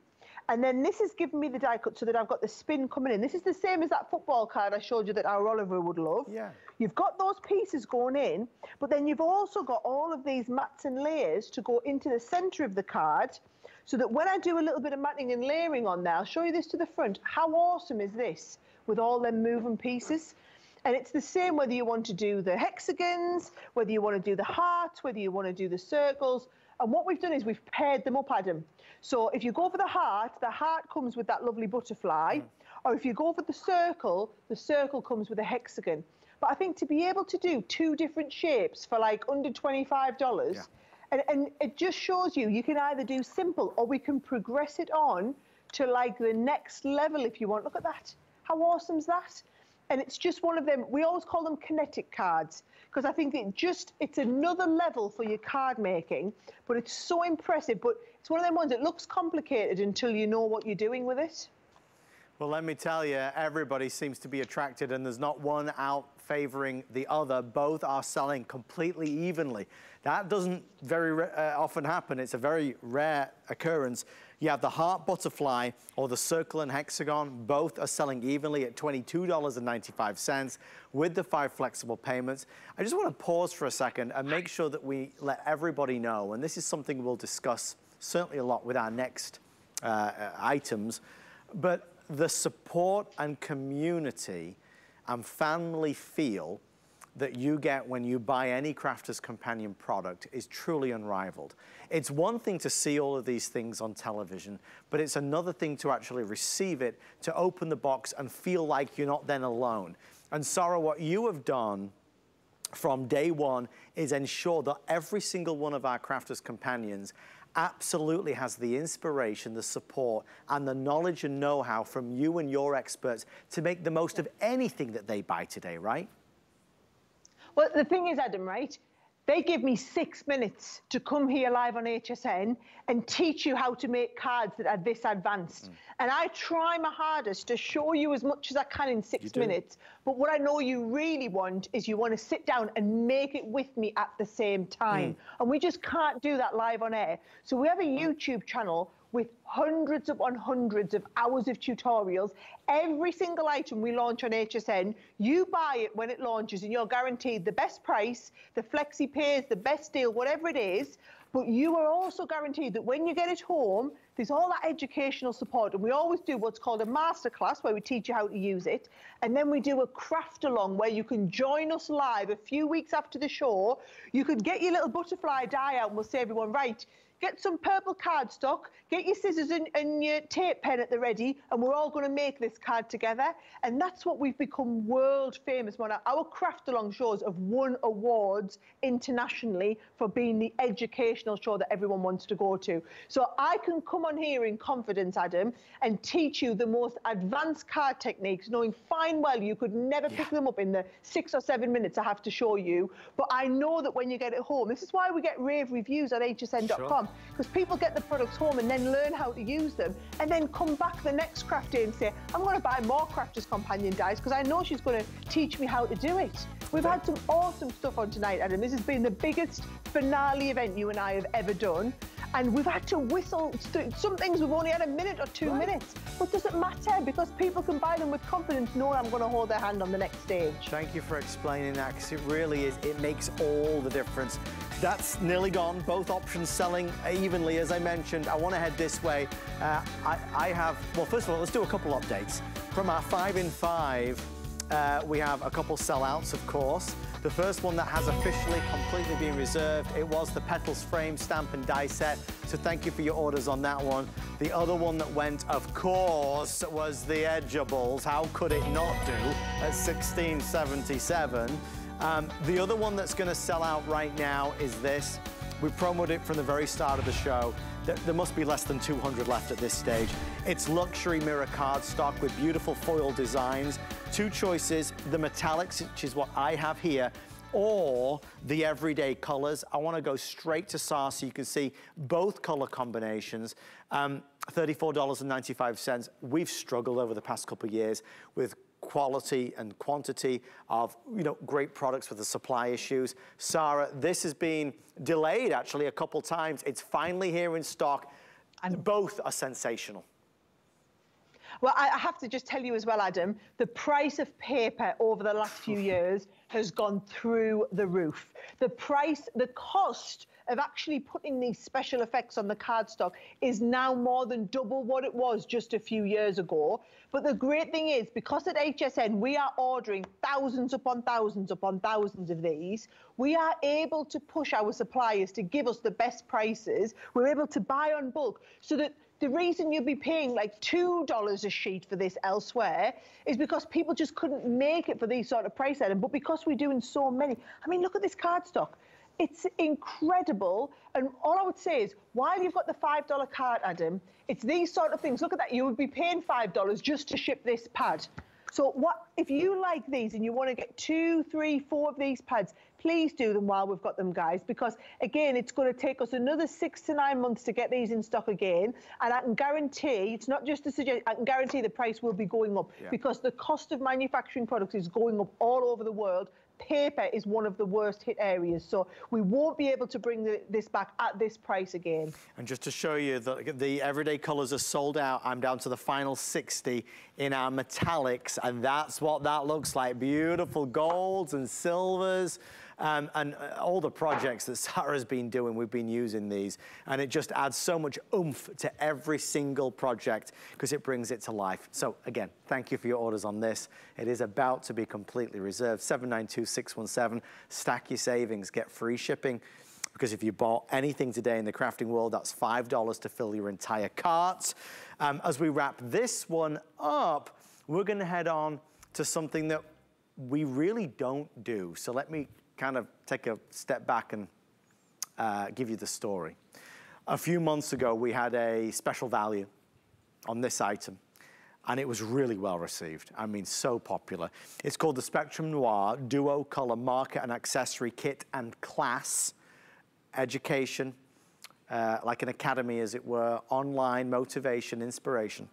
And then this is giving me the die cut so that I've got the spin coming in. This is the same as that football card I showed you that our Oliver would love. Yeah. You've got those pieces going in, but then you've also got all of these mats and layers to go into the center of the card so that when I do a little bit of matting and layering on there, I'll show you this to the front. How awesome is this with all them moving pieces? And it's the same whether you want to do the hexagons, whether you want to do the hearts, whether you want to do the circles. And what we've done is we've paired them up, Adam. So if you go for the heart, the heart comes with that lovely butterfly. Mm. Or if you go for the circle, the circle comes with a hexagon. But I think to be able to do two different shapes for like under $25, yeah. And, and it just shows you, you can either do simple or we can progress it on to like the next level if you want. Look at that. How awesome is that? And it's just one of them, we always call them kinetic cards because I think it just, it's another level for your card making, but it's so impressive. But it's one of them ones, it looks complicated until you know what you're doing with it. Well, let me tell you, everybody seems to be attracted and there's not one out favoring the other. Both are selling completely evenly. That doesn't very uh, often happen. It's a very rare occurrence. You have the heart butterfly or the circle and hexagon. Both are selling evenly at $22.95 with the five flexible payments. I just want to pause for a second and make sure that we let everybody know, and this is something we'll discuss certainly a lot with our next uh, items, but the support and community and family feel that you get when you buy any Crafter's Companion product is truly unrivaled. It's one thing to see all of these things on television, but it's another thing to actually receive it, to open the box and feel like you're not then alone. And Sara, what you have done from day one is ensure that every single one of our Crafter's Companions absolutely has the inspiration, the support, and the knowledge and know-how from you and your experts to make the most of anything that they buy today, right? Well, the thing is, Adam, right? They give me six minutes to come here live on HSN and teach you how to make cards that are this advanced. Mm. And I try my hardest to show you as much as I can in six minutes. But what I know you really want is you want to sit down and make it with me at the same time. Mm. And we just can't do that live on air. So we have a YouTube channel with hundreds upon hundreds of hours of tutorials. Every single item we launch on HSN, you buy it when it launches and you're guaranteed the best price, the flexi pays, the best deal, whatever it is. But you are also guaranteed that when you get it home, there's all that educational support. And we always do what's called a masterclass where we teach you how to use it. And then we do a craft along where you can join us live a few weeks after the show. You can get your little butterfly die out and we'll say everyone, right, get some purple cardstock, get your scissors and, and, your tape pen at the ready, and we're all going to make this card together. And that's what we've become world famous on. Our craft along shows have won awards internationally for being the educational show that everyone wants to go to. So I can come on here in confidence, Adam, and teach you the most advanced card techniques, knowing fine well you could never yeah. pick them up in the six or seven minutes I have to show you. But I know that when you get it home, this is why we get rave reviews on hsn.com. Sure because people get the products home and then learn how to use them and then come back the next craft day and say, I'm going to buy more Crafter's Companion dies because I know she's going to teach me how to do it. We've had some awesome stuff on tonight, Adam. This has been the biggest finale event you and I have ever done. And we've had to whistle through some things we've only had a minute or two right. minutes. But does it matter? Because people can buy them with confidence knowing I'm going to hold their hand on the next stage. Thank you for explaining that because it really is, it makes all the difference. That's nearly gone. Both options selling evenly, as I mentioned. I want to head this way. Uh, I, I, have, well, first of all, let's do a couple updates. From our five in five, uh, we have a couple sellouts, of course. The first one that has officially completely been reserved, it was the Petals frame stamp and die set. So thank you for your orders on that one. The other one that went, of course, was the Edgeables. How could it not do at 1677? Um, the other one that's going to sell out right now is this. We promoted it from the very start of the show. There, there, must be less than 200 left at this stage. It's luxury mirror cardstock with beautiful foil designs. Two choices, the metallics, which is what I have here, or the everyday colors. I wanna go straight to SAR so you can see both color combinations. Um, $34.95. We've struggled over the past couple of years with quality and quantity of, you know, great products with the supply issues. Sara, this has been delayed actually a couple times. It's finally here in stock and both are sensational. Well, I have to just tell you as well, Adam, the price of paper over the last few years has gone through the roof. The price, the cost of actually putting these special effects on the cardstock is now more than double what it was just a few years ago. But the great thing is, because at HSN we are ordering thousands upon thousands upon thousands of these, we are able to push our suppliers to give us the best prices. We're able to buy on bulk so that the reason you'd be paying like $2 a sheet for this elsewhere is because people just couldn't make it for these sort of price items. But because we're doing so many, I mean, look at this cardstock. It's incredible. And all I would say is, while you've got the $5 card, Adam, it's these sort of things. Look at that. You would be paying $5 just to ship this pad. So what if you like these and you want to get two, three, four of these pads, please do them while we've got them, guys, because again, it's going to take us another six to nine months to get these in stock again. And I can guarantee, it's not just a suggestion, I can guarantee the price will be going up yeah. because the cost of manufacturing products is going up all over the world paper is one of the worst hit areas. So we won't be able to bring the, this back at this price again. And just to show you that the everyday colors are sold out, I'm down to the final 60 in our metallics. And that's what that looks like. Beautiful golds and silvers. Um, and uh, all the projects that Sara's been doing, we've been using these. And it just adds so much oomph to every single project because it brings it to life. So again, thank you for your orders on this. It is about to be completely reserved. 792617, stack your savings, get free shipping because if you bought anything today in the crafting world, that's $5 to fill your entire cart. Um, as we wrap this one up, we're gonna head on to something that we really don't do. So let me kind of take a step back and uh, give you the story. A few months ago, we had a special value on this item and it was really well received. I mean, so popular. It's called the Spectrum Noir Duo Color Marker and Accessory Kit and Class Education, uh, like an academy as it were, online motivation, inspiration.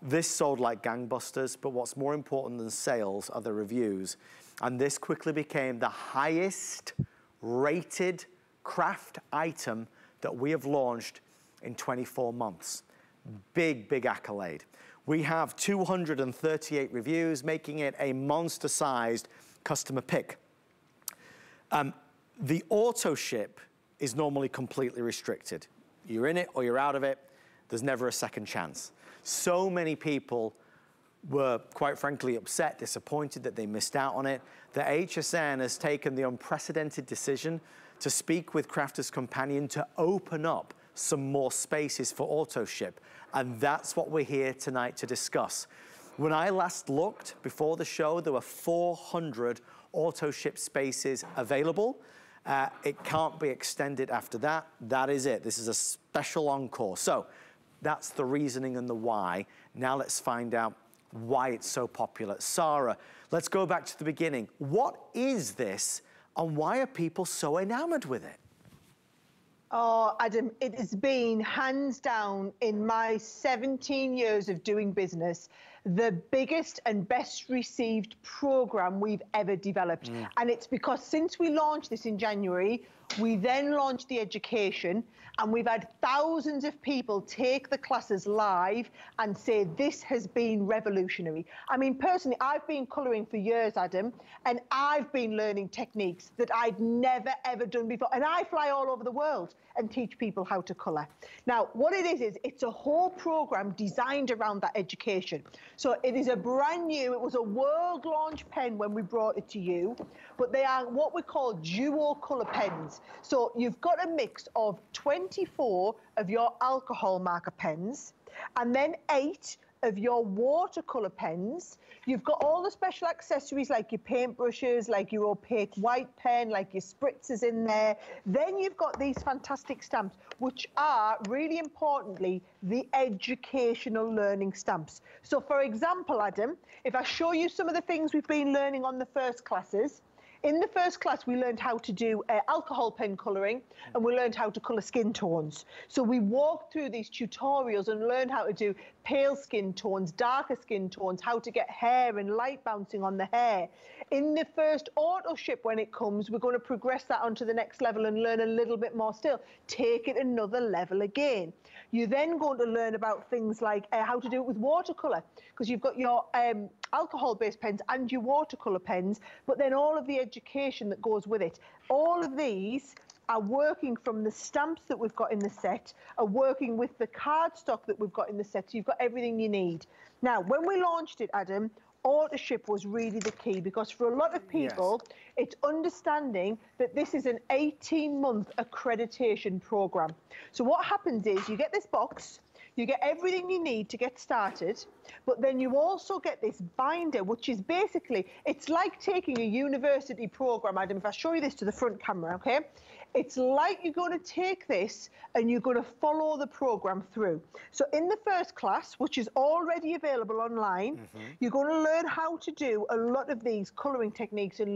This sold like gangbusters, but what's more important than sales are the reviews. And this quickly became the highest rated craft item that we have launched in 24 months. Big, big accolade. We have 238 reviews, making it a monster-sized customer pick. Um, the auto ship is normally completely restricted. You're in it or you're out of it. There's never a second chance. So many people were, quite frankly, upset, disappointed that they missed out on it. The HSN has taken the unprecedented decision to speak with Crafter's Companion to open up some more spaces for auto ship. And that's what we're here tonight to discuss. When I last looked before the show, there were 400 auto ship spaces available. Uh, it can't be extended after that. That is it. This is a special encore. So that's the reasoning and the why. Now let's find out why it's so popular. Sara, let's go back to the beginning. What is this and why are people so enamored with it? Oh, Adam, it has been hands down in my 17 years of doing business, the biggest and best received program we've ever developed. Mm. And it's because since we launched this in January, we then launched the education and we've had thousands of people take the classes live and say this has been revolutionary. I mean, personally, I've been colouring for years, Adam, and I've been learning techniques that I'd never, ever done before. And I fly all over the world and teach people how to colour. Now, what it is, is it's a whole programme designed around that education. So it is a brand new, it was a world launch pen when we brought it to you, but they are what we call duo colour pens. So you've got a mix of 24 of your alcohol marker pens and then eight of your watercolor pens. You've got all the special accessories like your paintbrushes, like your opaque white pen, like your spritzers in there. Then you've got these fantastic stamps, which are really importantly, the educational learning stamps. So for example, Adam, if I show you some of the things we've been learning on the first classes, in the first class, we learned how to do uh, alcohol pen colouring and we learned how to colour skin tones. So we walked through these tutorials and learned how to do pale skin tones, darker skin tones, how to get hair and light bouncing on the hair. In the first auto ship, when it comes, we're going to progress that onto the next level and learn a little bit more still. Take it another level again. You're then going to learn about things like uh, how to do it with watercolour because you've got your um, alcohol-based pens and your watercolour pens, but then all of the education that goes with it. All of these are working from the stamps that we've got in the set, are working with the cardstock that we've got in the set, so you've got everything you need. Now, when we launched it, Adam, auto ship was really the key because for a lot of people, yes. it's understanding that this is an 18-month accreditation program. So what happens is you get this box, you get everything you need to get started, but then you also get this binder, which is basically, it's like taking a university program, Adam. If I show you this to the front camera, okay? It's like you're going to take this and you're going to follow the program through. So in the first class, which is already available online, mm -hmm. you're going to learn how to do a lot of these colouring techniques and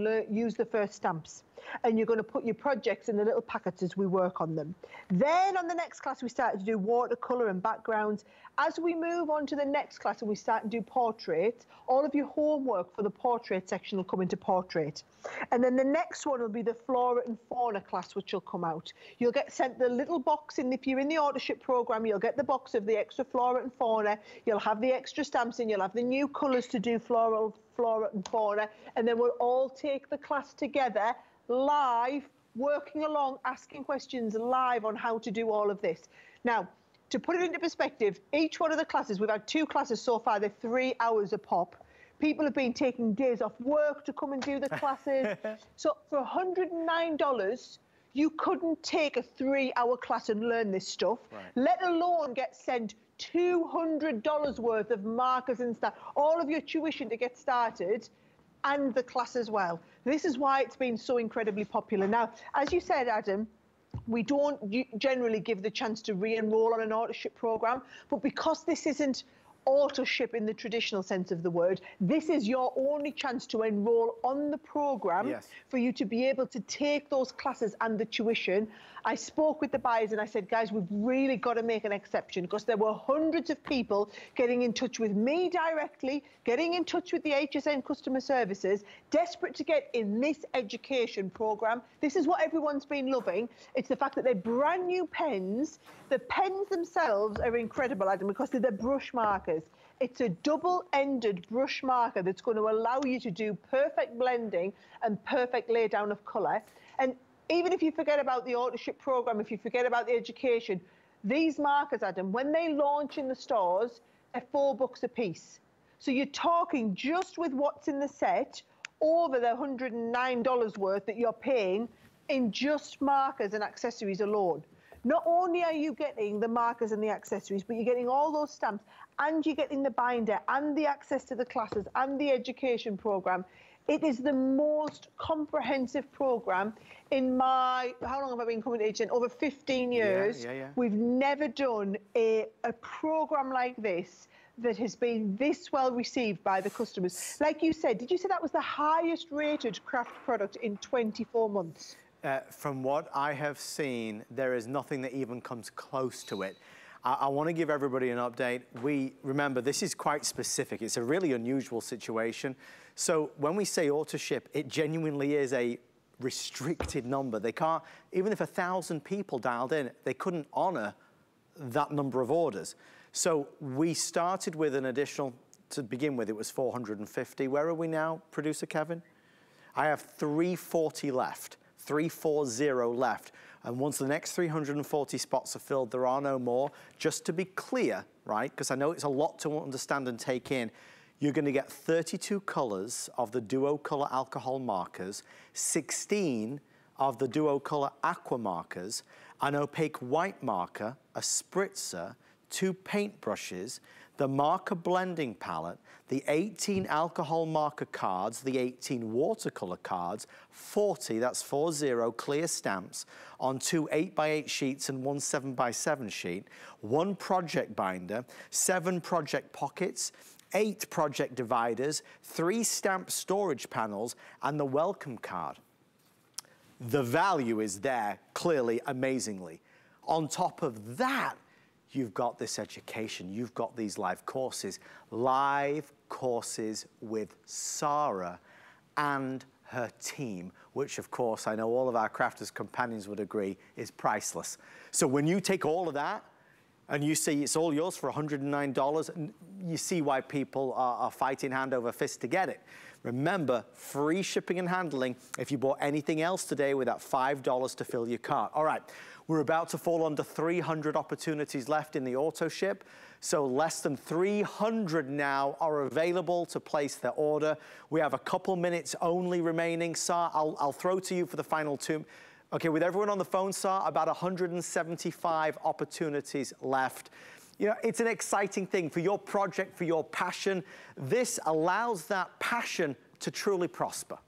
use the first stamps and you're going to put your projects in the little packets as we work on them. Then on the next class, we start to do watercolour and backgrounds. As we move on to the next class and we start to do portraits, all of your homework for the portrait section will come into portrait. And then the next one will be the flora and fauna class, which will come out. You'll get sent the little box, and if you're in the auto ship program, you'll get the box of the extra flora and fauna. You'll have the extra stamps and you'll have the new colours to do floral, flora and fauna. And then we'll all take the class together live, working along, asking questions live on how to do all of this. Now, to put it into perspective, each one of the classes, we've had two classes so far, they're three hours a pop. People have been taking days off work to come and do the classes. so for $109, you couldn't take a three-hour class and learn this stuff, right. let alone get sent $200 worth of markers and stuff, all of your tuition to get started, and the class as well. This is why it's been so incredibly popular. Now, as you said, Adam, we don't generally give the chance to re-enroll on an auto ship program, but because this isn't auto ship in the traditional sense of the word. This is your only chance to enroll on the program yes. for you to be able to take those classes and the tuition. I spoke with the buyers and I said, guys, we've really got to make an exception because there were hundreds of people getting in touch with me directly, getting in touch with the HSN customer services, desperate to get in this education program. This is what everyone's been loving. It's the fact that they're brand new pens. The pens themselves are incredible, Adam, because they're the brush markers. It's a double-ended brush marker that's going to allow you to do perfect blending and perfect laydown of colour. And even if you forget about the auto-ship program, if you forget about the education, these markers, Adam, when they launch in the stores, they're four bucks a piece. So you're talking just with what's in the set, over the $109 worth that you're paying in just markers and accessories alone. Not only are you getting the markers and the accessories, but you're getting all those stamps and you're getting the binder and the access to the classes and the education program. It is the most comprehensive program in my, how long have I been coming to agent? Over 15 years. Yeah, yeah, yeah. We've never done a, a program like this that has been this well received by the customers. Like you said, did you say that was the highest rated craft product in 24 months? Uh, from what I have seen, there is nothing that even comes close to it. I, I want to give everybody an update. We, remember, this is quite specific. It's a really unusual situation. So when we say auto ship, it genuinely is a restricted number. They can't, even if a thousand people dialed in, they couldn't honor that number of orders. So we started with an additional, to begin with, it was 450. Where are we now, producer Kevin? I have 340 left, 340 left. And once the next 340 spots are filled, there are no more. Just to be clear, right, because I know it's a lot to understand and take in, you're gonna get 32 colors of the Duo Color alcohol markers, 16 of the Duo Color aqua markers, an opaque white marker, a spritzer, two paint brushes, the marker blending palette, the 18 alcohol marker cards, the 18 watercolor cards, 40, that's 40 clear stamps on two 8x8 sheets and one 7x7 sheet, one project binder, seven project pockets, eight project dividers, three stamp storage panels, and the welcome card. The value is there, clearly, amazingly. On top of that, you've got this education, you've got these live courses, live courses with Sara and her team, which of course I know all of our crafters companions would agree is priceless. So when you take all of that and you see it's all yours for $109, you see why people are, are fighting hand over fist to get it. Remember, free shipping and handling if you bought anything else today with that $5 to fill your cart. All right, we're about to fall under 300 opportunities left in the auto ship. So less than 300 now are available to place their order. We have a couple minutes only remaining. Sir, I'll, I'll throw to you for the final two. Okay, with everyone on the phone, sir, about 175 opportunities left. You know, it's an exciting thing for your project, for your passion. This allows that passion to truly prosper.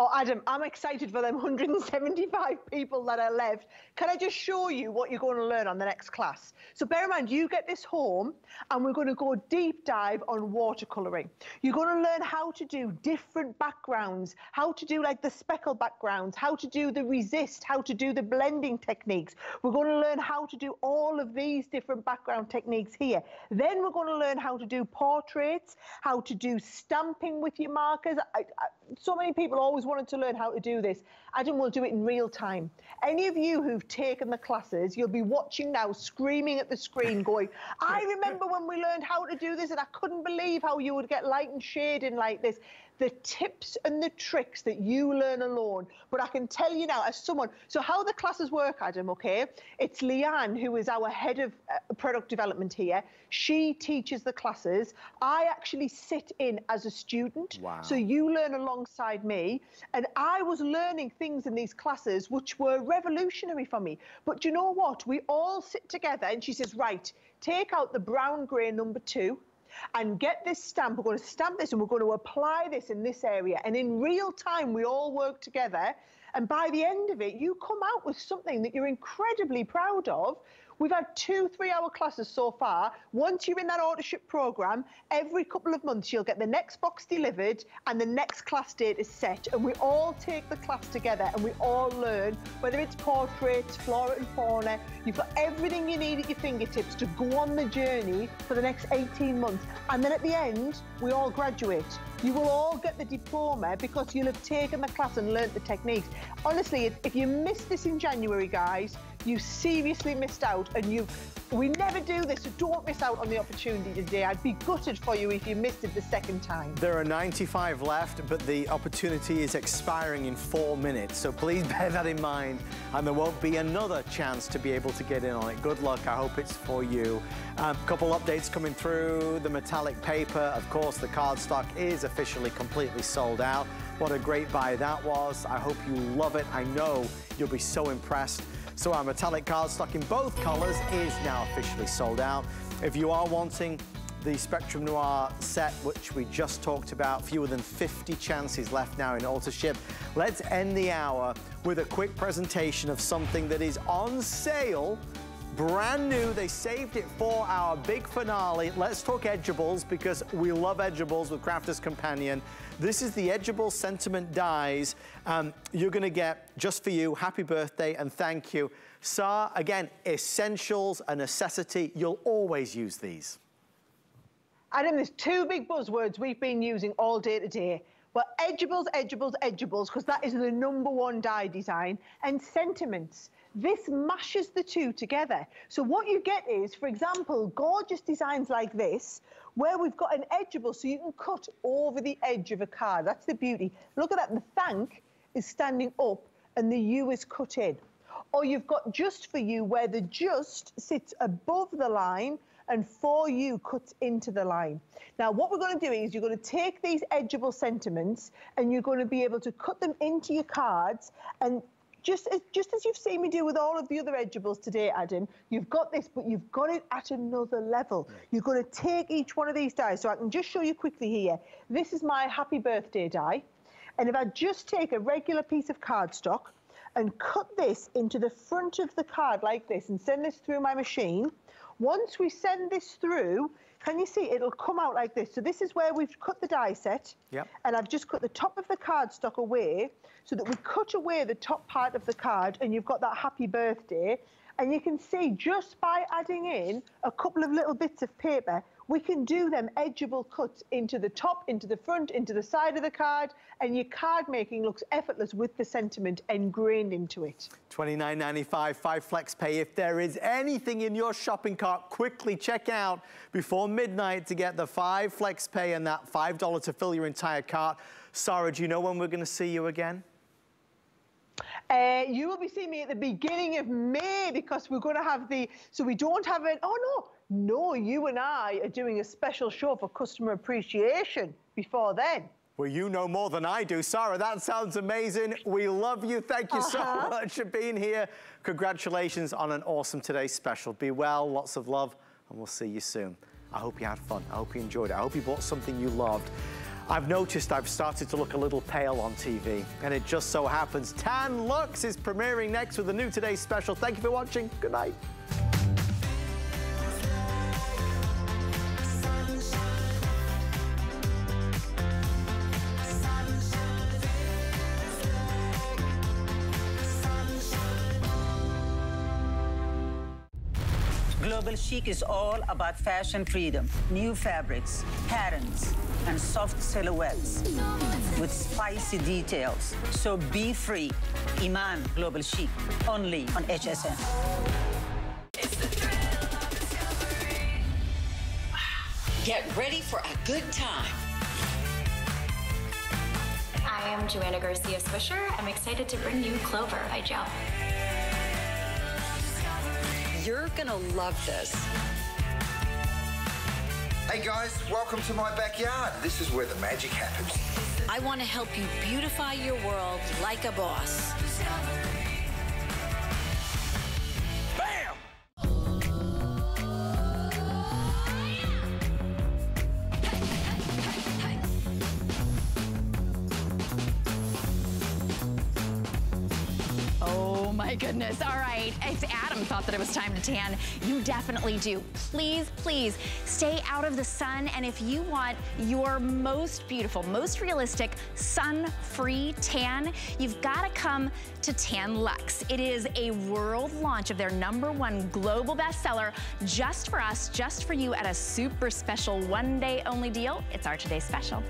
Oh, Adam, I'm excited for them 175 people that are left. Can I just show you what you're going to learn on the next class? So bear in mind, you get this home and we're going to go deep dive on watercolouring. You're going to learn how to do different backgrounds, how to do like the speckle backgrounds, how to do the resist, how to do the blending techniques. We're going to learn how to do all of these different background techniques here. Then we're going to learn how to do portraits, how to do stamping with your markers. I, I, so many people always wanted to learn how to do this. Adam will do it in real time. Any of you who've taken the classes, you'll be watching now, screaming at the screen, going, I remember when we learned how to do this and I couldn't believe how you would get light and shading like this the tips and the tricks that you learn alone. But I can tell you now, as someone, so how the classes work, Adam, okay? It's Leanne, who is our head of uh, product development here. She teaches the classes. I actually sit in as a student. Wow. So you learn alongside me. And I was learning things in these classes which were revolutionary for me. But you know what? We all sit together and she says, right, take out the brown grey number two and get this stamp. We're going to stamp this and we're going to apply this in this area. And in real time, we all work together. And by the end of it, you come out with something that you're incredibly proud of We've had two three-hour classes so far. Once you're in that auto-ship program, every couple of months you'll get the next box delivered and the next class date is set. And we all take the class together and we all learn, whether it's portraits, flora and fauna, you've got everything you need at your fingertips to go on the journey for the next 18 months. And then at the end, we all graduate. You will all get the diploma because you'll have taken the class and learnt the techniques. Honestly, if you miss this in January, guys, you seriously missed out and you we never do this, so don't miss out on the opportunity today. I'd be gutted for you if you missed it the second time. There are 95 left, but the opportunity is expiring in four minutes, so please bear that in mind, and there won't be another chance to be able to get in on it. Good luck, I hope it's for you. A um, couple updates coming through, the metallic paper, of course, the cardstock is officially completely sold out. What a great buy that was. I hope you love it. I know you'll be so impressed. So our metallic card cardstock in both colours is now officially sold out. If you are wanting the Spectrum Noir set, which we just talked about, fewer than 50 chances left now in auto ship. Let's end the hour with a quick presentation of something that is on sale brand new. They saved it for our big finale. Let's talk edgeables because we love edgeables with Crafter's Companion. This is the Edgeable Sentiment Dies. Um, you're gonna get, just for you, happy birthday and thank you. Sa, again, essentials, a necessity. You'll always use these. Adam, there's two big buzzwords we've been using all day today. Well, edgeables, edgeables, edgeables, because that is the number one die design, and sentiments. This mashes the two together. So what you get is, for example, gorgeous designs like this, where we've got an edgeable, so you can cut over the edge of a card. That's the beauty. Look at that, the thank is standing up and the U is cut in. Or you've got just for you where the just sits above the line and for you cuts into the line. Now, what we're going to do is you're going to take these edgeable sentiments and you're going to be able to cut them into your cards and just as, just as you've seen me do with all of the other edgeables today, Adam, you've got this, but you've got it at another level. You're going to take each one of these dies. So I can just show you quickly here. This is my happy birthday die. And if I just take a regular piece of cardstock and cut this into the front of the card like this and send this through my machine, once we send this through, can you see it'll come out like this? So this is where we've cut the die set. Yep. And I've just cut the top of the cardstock away so that we cut away the top part of the card and you've got that happy birthday. And you can see just by adding in a couple of little bits of paper, we can do them edgeable cuts into the top, into the front, into the side of the card, and your card making looks effortless with the sentiment ingrained into it. $29.95, five flex pay. If there is anything in your shopping cart, quickly check out before midnight to get the five flex pay and that $5 to fill your entire cart. Sara, do you know when we're going to see you again? Uh, you will be seeing me at the beginning of May because we're going to have the, so we don't have it, oh no, no, you and I are doing a special show for customer appreciation before then. Well, you know more than I do. Sara, that sounds amazing. We love you. Thank you uh -huh. so uh-huh. much for being here. Congratulations on an awesome Today special. Be well, lots of love, and we'll see you soon. I hope you had fun. I hope you enjoyed it. I hope you bought something you loved. I've noticed I've started to look a little pale on TV, and it just so happens Tan Luxe is premiering next with a new Today special. Thank you for watching. Good night. Chic is all about fashion freedom, new fabrics, patterns, and soft silhouettes with spicy details. So be free. Iman Global Chic, only on HSN. Get ready for a good time. I am Joanna Garcia Swisher. I'm excited to bring you Clover by Jump. You're gonna love this. Hey guys, welcome to my backyard. This is where the magic happens. I want to help you beautify your world like a boss. Goodness. All right. If Adam thought that it was time to tan, you definitely do. Please, please stay out of the sun. And if you want your most beautiful, most realistic sun-free tan, you've got to come to Tan Luxe. It is a world launch of their number one global bestseller just for us, just for you at a super special one day only deal. It's our today special.